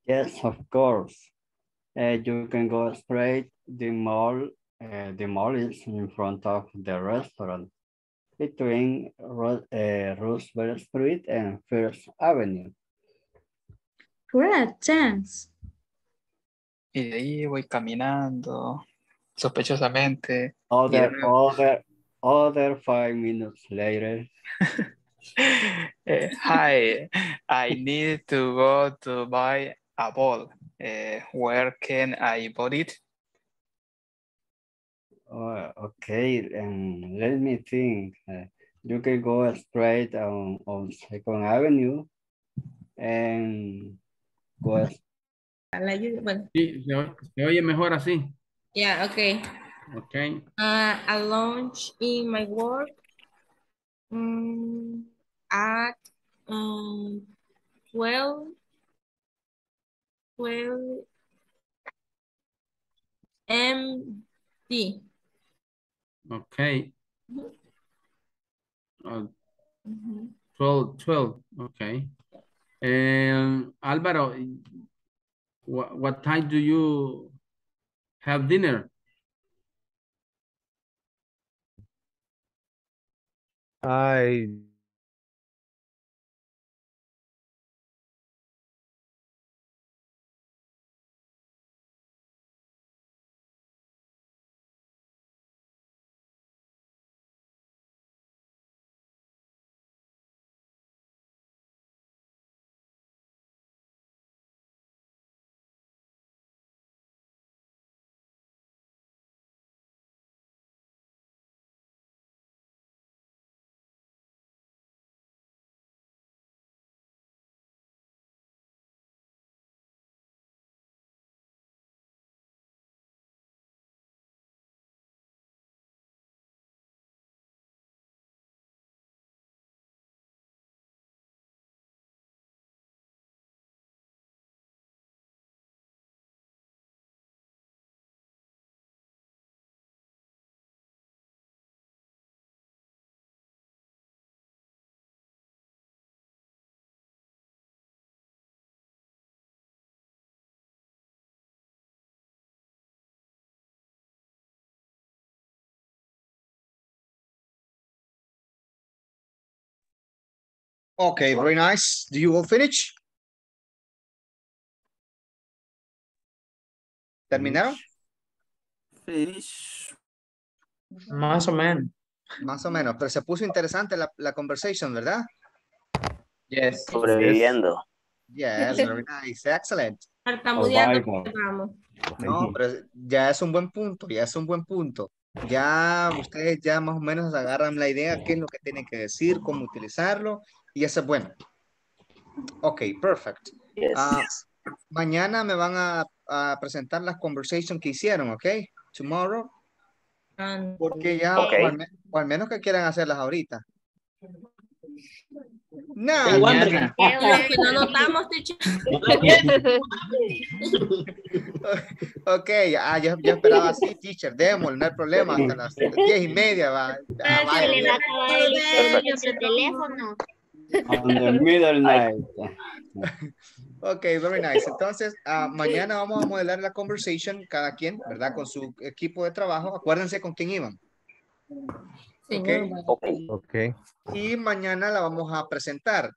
Yes, of course. Uh, you can go straight the mall. Uh, the mall is in front of the restaurant between Ro uh, Roosevelt Street and First Avenue. Great, thanks. Y de ahí voy caminando sospechosamente. y de Other, nuevo, other, other five minutes later. eh, hi, I need to go to buy a ball. Eh, where can I buy it? Oh, okay, and let me think. Uh, you can go straight on, on Second Avenue and go A la ayuda- Bueno, Sí, se, o- se oye mejor así. ya, ok. Ok. Uh, I launch in my work mm, at um, 12, 12 MD. Ok. Uh, 12, 12. Okay. Um, Álvaro, what, what time do you have dinner? I Okay, very nice. Do you all finish? ¿Terminaron? Finish. Más o menos. Más o menos, pero se puso interesante la, la conversation, ¿verdad? Yes. Sobreviviendo. Yes, very nice, excellent. No, pero ya es un buen punto, ya es un buen punto. Ya ustedes ya más o menos agarran la idea, qué es lo que tienen que decir, cómo utilizarlo, y eso es bueno. Ok, perfect. Yes. Ah, mañana me van a, a presentar las conversations que hicieron, ¿ok? Tomorrow. Porque ya, Ok. o, al, me- o al menos que quieran hacerlas ahorita. No, Mañana. Que no notamos. Ok, ah, yo, yo esperaba así, teacher, démosle, no hay problema, hasta las diez y media va. Ah, va a acabar el, el teléfono. On the middle night. Ok, very nice. Entonces, ah, mañana vamos a modelar la conversation, cada quien, ¿verdad? Con su equipo de trabajo. Acuérdense con quién iban. Señor, Ok. Ok. Y mañana la vamos a presentar.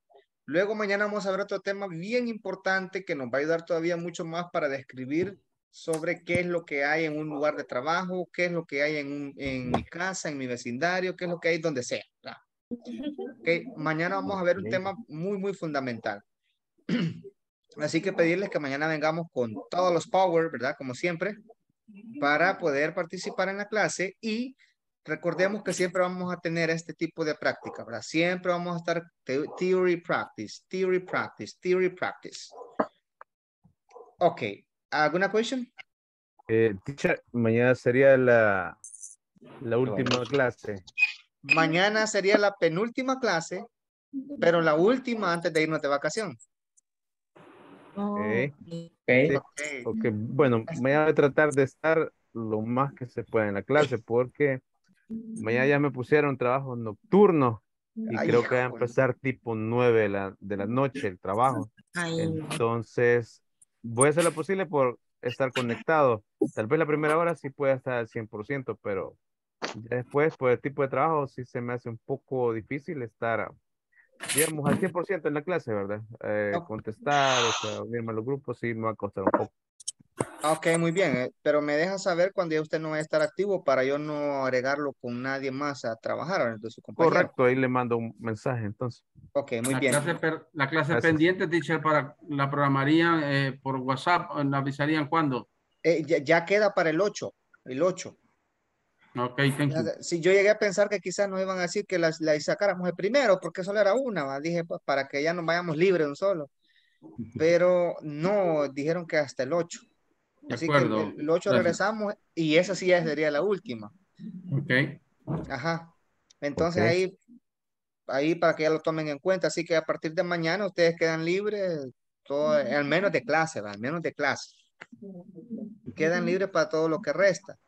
Luego mañana vamos a ver otro tema bien importante que nos va a ayudar todavía mucho más para describir sobre qué es lo que hay en un lugar de trabajo, qué es lo que hay en, en mi casa, en mi vecindario, qué es lo que hay donde sea. ¿Verdad? Ok, Mañana vamos a ver un tema muy, muy fundamental. Así que pedirles que mañana vengamos con todos los power, ¿verdad? Como siempre, para poder participar en la clase y recordemos que siempre vamos a tener este tipo de práctica, ¿verdad? Siempre vamos a estar te- theory practice, theory practice, theory practice. Ok, ¿alguna question? Eh, teacher, mañana sería la, la última clase. Mañana sería la penúltima clase, pero la última antes de irnos de vacación. Oh, Ok. Okay. Sí, ok, Bueno, mañana voy a tratar de estar lo más que se pueda en la clase porque mañana ya me pusieron trabajo nocturno y Ay, creo que va a empezar tipo 9 de la, de la noche el trabajo. Ay, Entonces, voy a hacer lo posible por estar conectado. Tal vez la primera hora sí pueda estar al 100%, pero después, por el tipo de trabajo, sí se me hace un poco difícil estar, digamos, al 100% en la clase, ¿verdad? Eh, No. contestar, o sea, unirme a los grupos, sí me va a costar un poco. Ok, muy bien, eh, pero me deja saber cuando ya usted no vaya a estar activo para yo no agregarlo con nadie más a trabajar de su compañero. Correcto, ahí le mando un mensaje, entonces. Ok, muy la bien. Clase per- la clase Gracias. pendiente, teacher, para la programarían eh, por WhatsApp, ¿o ¿la avisarían cuándo? Eh, ya, ya queda para el 8, el 8. Ok, thank you. Si yo llegué a pensar que quizás nos iban a decir que las- la, sacáramos el primero, porque solo era una, ¿va? dije, pues para que ya nos vayamos libres de un solo. Pero no, dijeron que hasta el 8. De Así que acuerdo. el, el 8 Gracias. regresamos y esa sí ya sería la última. Ok. Ajá. Entonces Ok. ahí, ahí para que ya lo tomen en cuenta. Así que a partir de mañana ustedes quedan libres, todo, al menos de clase, ¿va? al menos de clase. Quedan libres para todo lo que resta.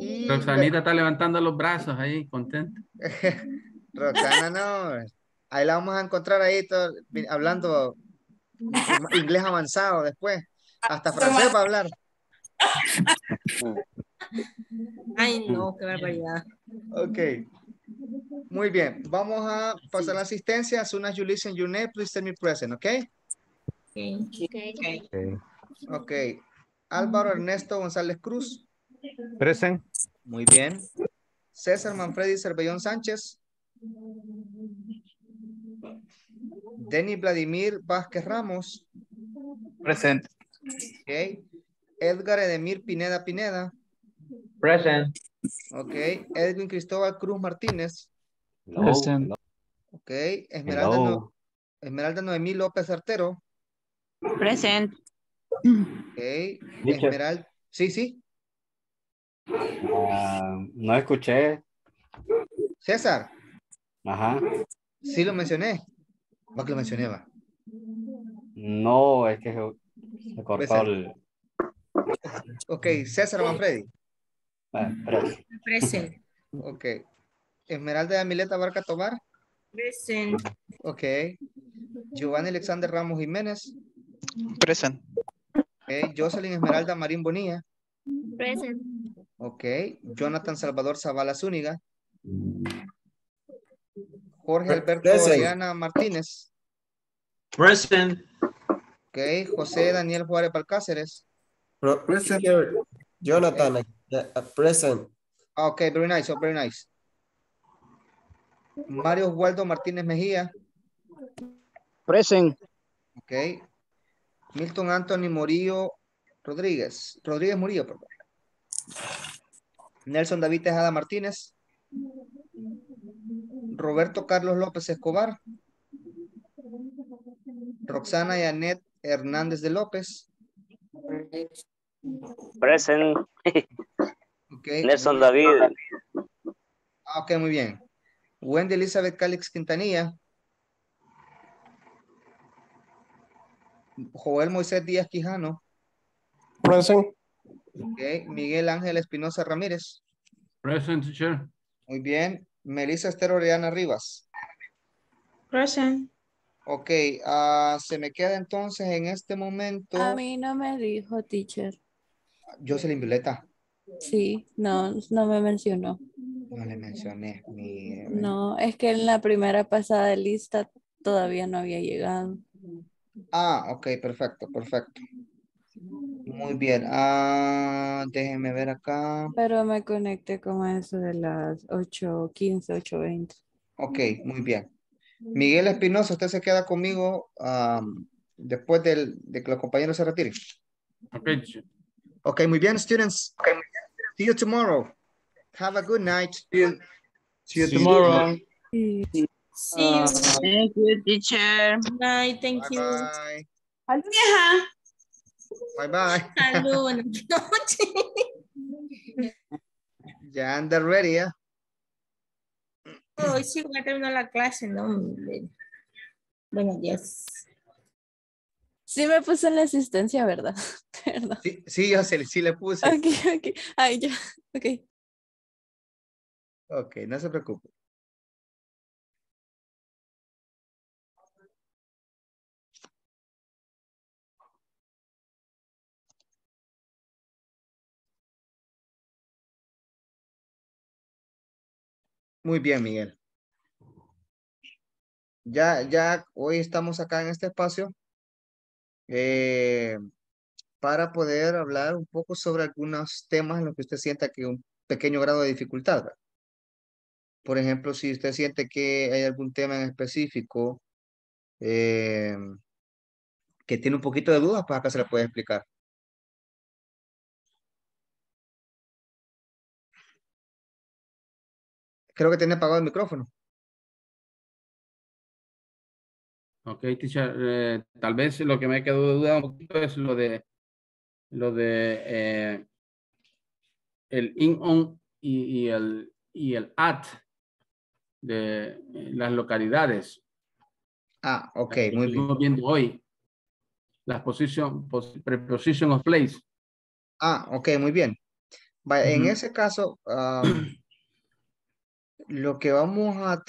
Y Roxanita está levantando los brazos ahí, contenta. Roxana, no. Ahí la vamos a encontrar ahí todo, hablando inglés avanzado después. Hasta francés va a hablar. Ay, no, qué barbaridad. Ok. Muy bien. Vamos a pasar la asistencia. As soon as you listen your name, please tell me present, ¿ok? Okay. Ok. Ok. Álvaro Ernesto González Cruz. Present. Muy bien. César Manfredi Cervellón Sánchez. Denis Vladimir Vázquez Ramos. Present. Ok. Edgar Edemir Pineda Pineda. Present. Ok. Edwin Cristóbal Cruz Martínez. Present. Ok. Esmeralda. No- Esmeralda Noemí López Artero. Present. Ok. Esmeralda. Sí, sí. Ah, no escuché. César. Ajá. Sí lo mencioné. Va que lo mencioné, va. No, es que se, se cortó el... Ok. César Manfredi. ah, present. Present. Ok. Esmeralda Amileta Barca Tobar. Present. Ok. Giovanni Alexander Ramos Jiménez. Present. Ok. Jocelyn Esmeralda Marín Bonilla. Present. Ok. Jonathan Salvador Zavala Zúñiga. Jorge Alberto. Oriana Martínez. Present. Ok, José Daniel Juárez Palcáceres. Present. Jonathan, uh, uh, present. Ah, Ok, very nice, oh, very nice. Mario Oswaldo Martínez Mejía. Present. Ok. Milton Anthony Morillo Rodríguez. Rodríguez Murillo, perdón. Nelson David Tejada Martínez. Roberto Carlos López Escobar. Roxana Yanet Hernández de López. Present. Ok. Nelson David. Ah, ok, muy bien. Wendy Elizabeth Calix Quintanilla. Joel Moisés Díaz Quijano. Present. Ok. Miguel Ángel Espinosa Ramírez. Present, teacher. Muy bien. Melissa Esther Orellana Rivas. Present. Ok, ah, se me queda entonces en este momento. A mí no me dijo, teacher. Jocelyn Violeta. Sí, no, no me mencionó. No le mencioné. mi- No, es que en la primera pasada de lista todavía no había llegado. Ah, ok, perfecto, perfecto. Muy bien. Ah, déjenme ver acá. Pero me conecté como a eso de las 8.15, 8.20. Ok, muy bien. Miguel Espinosa, usted se queda conmigo am, después del- de que los compañeros se retiren. Ok. Ok, muy bien, students. See you tomorrow. Have a good night. See you See tomorrow. Sí. Sí. Thank you, teacher. Bye, thank you. Bye. Salud, vieja. Bye bye. Salud, buenas noches. Ya anda ready, ¿eh? Hoy sí voy a terminar la clase, ¿no? Buenos días. Sí me puse en la asistencia, ¿verdad? Perdón. Sí, sí, yo se- sí le puse. Ok, ok. Ay, ya. Ok. Ok, no se preocupe. Muy bien, Miguel. Ya, ya hoy estamos acá en este espacio eh, para poder hablar un poco sobre algunos temas en los que usted sienta que un pequeño grado de dificultad. Por ejemplo, si usted siente que hay algún tema en específico eh, que tiene un poquito de dudas, pues acá se le puede explicar. Creo que tiene apagado el micrófono. Ok, teacher. eh, tal vez lo que me quedó de duda un poquito es lo de lo de eh, el in on y, y el y el at de eh, las localidades. Ah, ok, que muy bien. Estuvimos viendo hoy las position, pos- preposition of place. Ah, ok, muy bien. En Ujú. ese caso, am, lo que vamos a,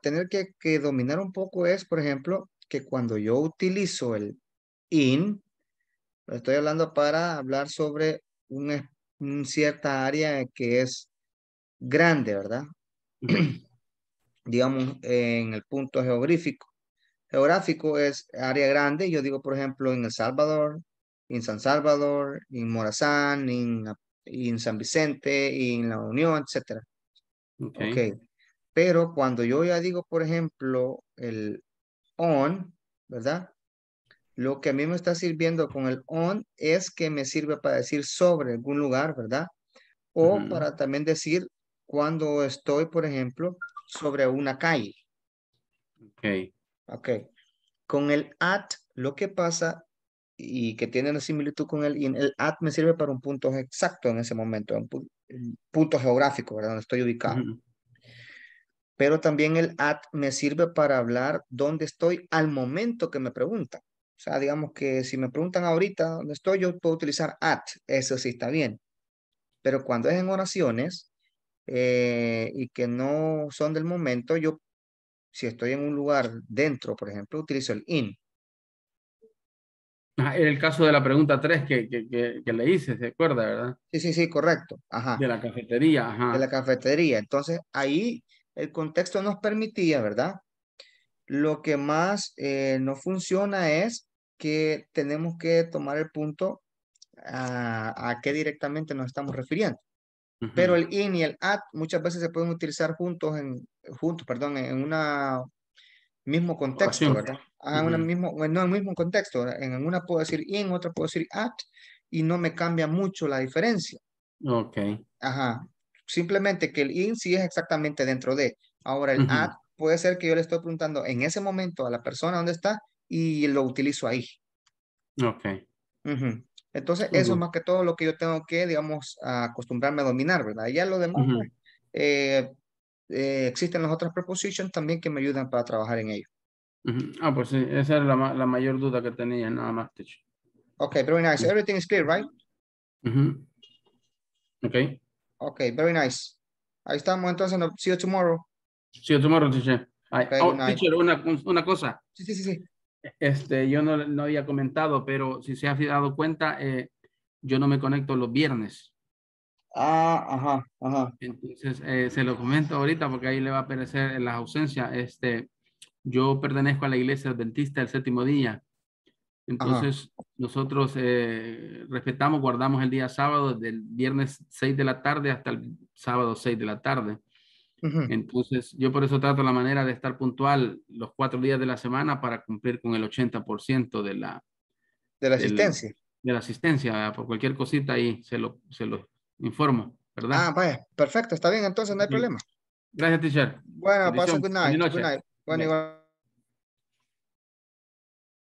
tener que, que dominar un poco es, por ejemplo, que cuando yo utilizo el in, lo estoy hablando para hablar sobre un, es- un cierta área que es grande, ¿verdad? Digamos, en el punto geográfico. Geográfico es área grande, yo digo, por ejemplo, en El Salvador, en San Salvador, en Morazán, en, en San Vicente, en La Unión, etcétera. Ok. Ok. Pero cuando yo ya digo, por ejemplo, el on, ¿verdad? Lo que a mí me está sirviendo con el on es que me sirve para decir sobre algún lugar, ¿verdad? O para también decir cuando estoy, por ejemplo, sobre una calle. Ok. Ok. Con el at, lo que pasa y que tiene una similitud con el in, el at me sirve para un punto exacto en ese momento, un punto geográfico, ¿verdad? Donde estoy ubicado. Pero también el at me sirve para hablar dónde estoy al momento que me preguntan. O sea, digamos que si me preguntan ahorita dónde estoy, yo puedo utilizar at, eso sí está bien. Pero cuando es en oraciones eh, y que no son del momento, yo, si estoy en un lugar dentro, por ejemplo, utilizo el in. Ajá, Era el caso de la pregunta 3 que, que, que, que le hice, ¿se acuerda, verdad? Sí, sí, sí, correcto. Ajá. De la cafetería, ajá. de la cafetería. Entonces, ahí el contexto nos permitía, ¿verdad? Lo que más eh, no funciona es que tenemos que tomar el punto a, a qué directamente nos estamos refiriendo. Pero el in y el at muchas veces se pueden utilizar juntos en, juntos, perdón, en una mismo contexto, Oración. ¿verdad? Ah, una Ujú. mismo, no en el mismo contexto. ¿verdad? En una puedo decir in, en otra puedo decir at, y no me cambia mucho la diferencia. Ok. Ajá. Simplemente que el in sí es exactamente dentro de. Ahora el at puede ser que yo le estoy preguntando en ese momento a la persona dónde está y lo utilizo ahí. Ok. Entonces, eso es más que todo lo que yo tengo que, digamos, acostumbrarme a dominar, ¿verdad? Ya lo demás, pues, eh, eh, existen las otras prepositions también que me ayudan para trabajar en ello. Ah, pues sí, esa era la, la mayor duda que tenía, nada más, teacher. Okay, very nice. Everything is clear, right? Ujú. Ok. Okay, very nice. Ahí estamos, entonces, no- see you tomorrow. See you tomorrow, teacher. Okay, oh, teacher, una, una cosa. Sí, sí, sí, sí. Este, yo no, no había comentado, pero si se ha dado cuenta, eh, yo no me conecto los viernes. Ah, ajá, ajá. Entonces, eh, se lo comento ahorita porque ahí le va a aparecer en las ausencias. Este, yo pertenezco a la iglesia adventista del séptimo día. Entonces, nosotros eh, respetamos, guardamos el día sábado del viernes 6 de la tarde hasta el sábado 6 de la tarde. Entonces, yo por eso trato la manera de estar puntual los cuatro días de la semana para cumplir con el 80% de la, De la asistencia. de la asistencia. Por cualquier cosita ahí se lo, se lo informo, ¿verdad? Ah, vaya, perfecto, está bien, entonces no hay Sí. problema. Gracias, teacher. Bueno, pasa good night. Good night. Bueno, igual.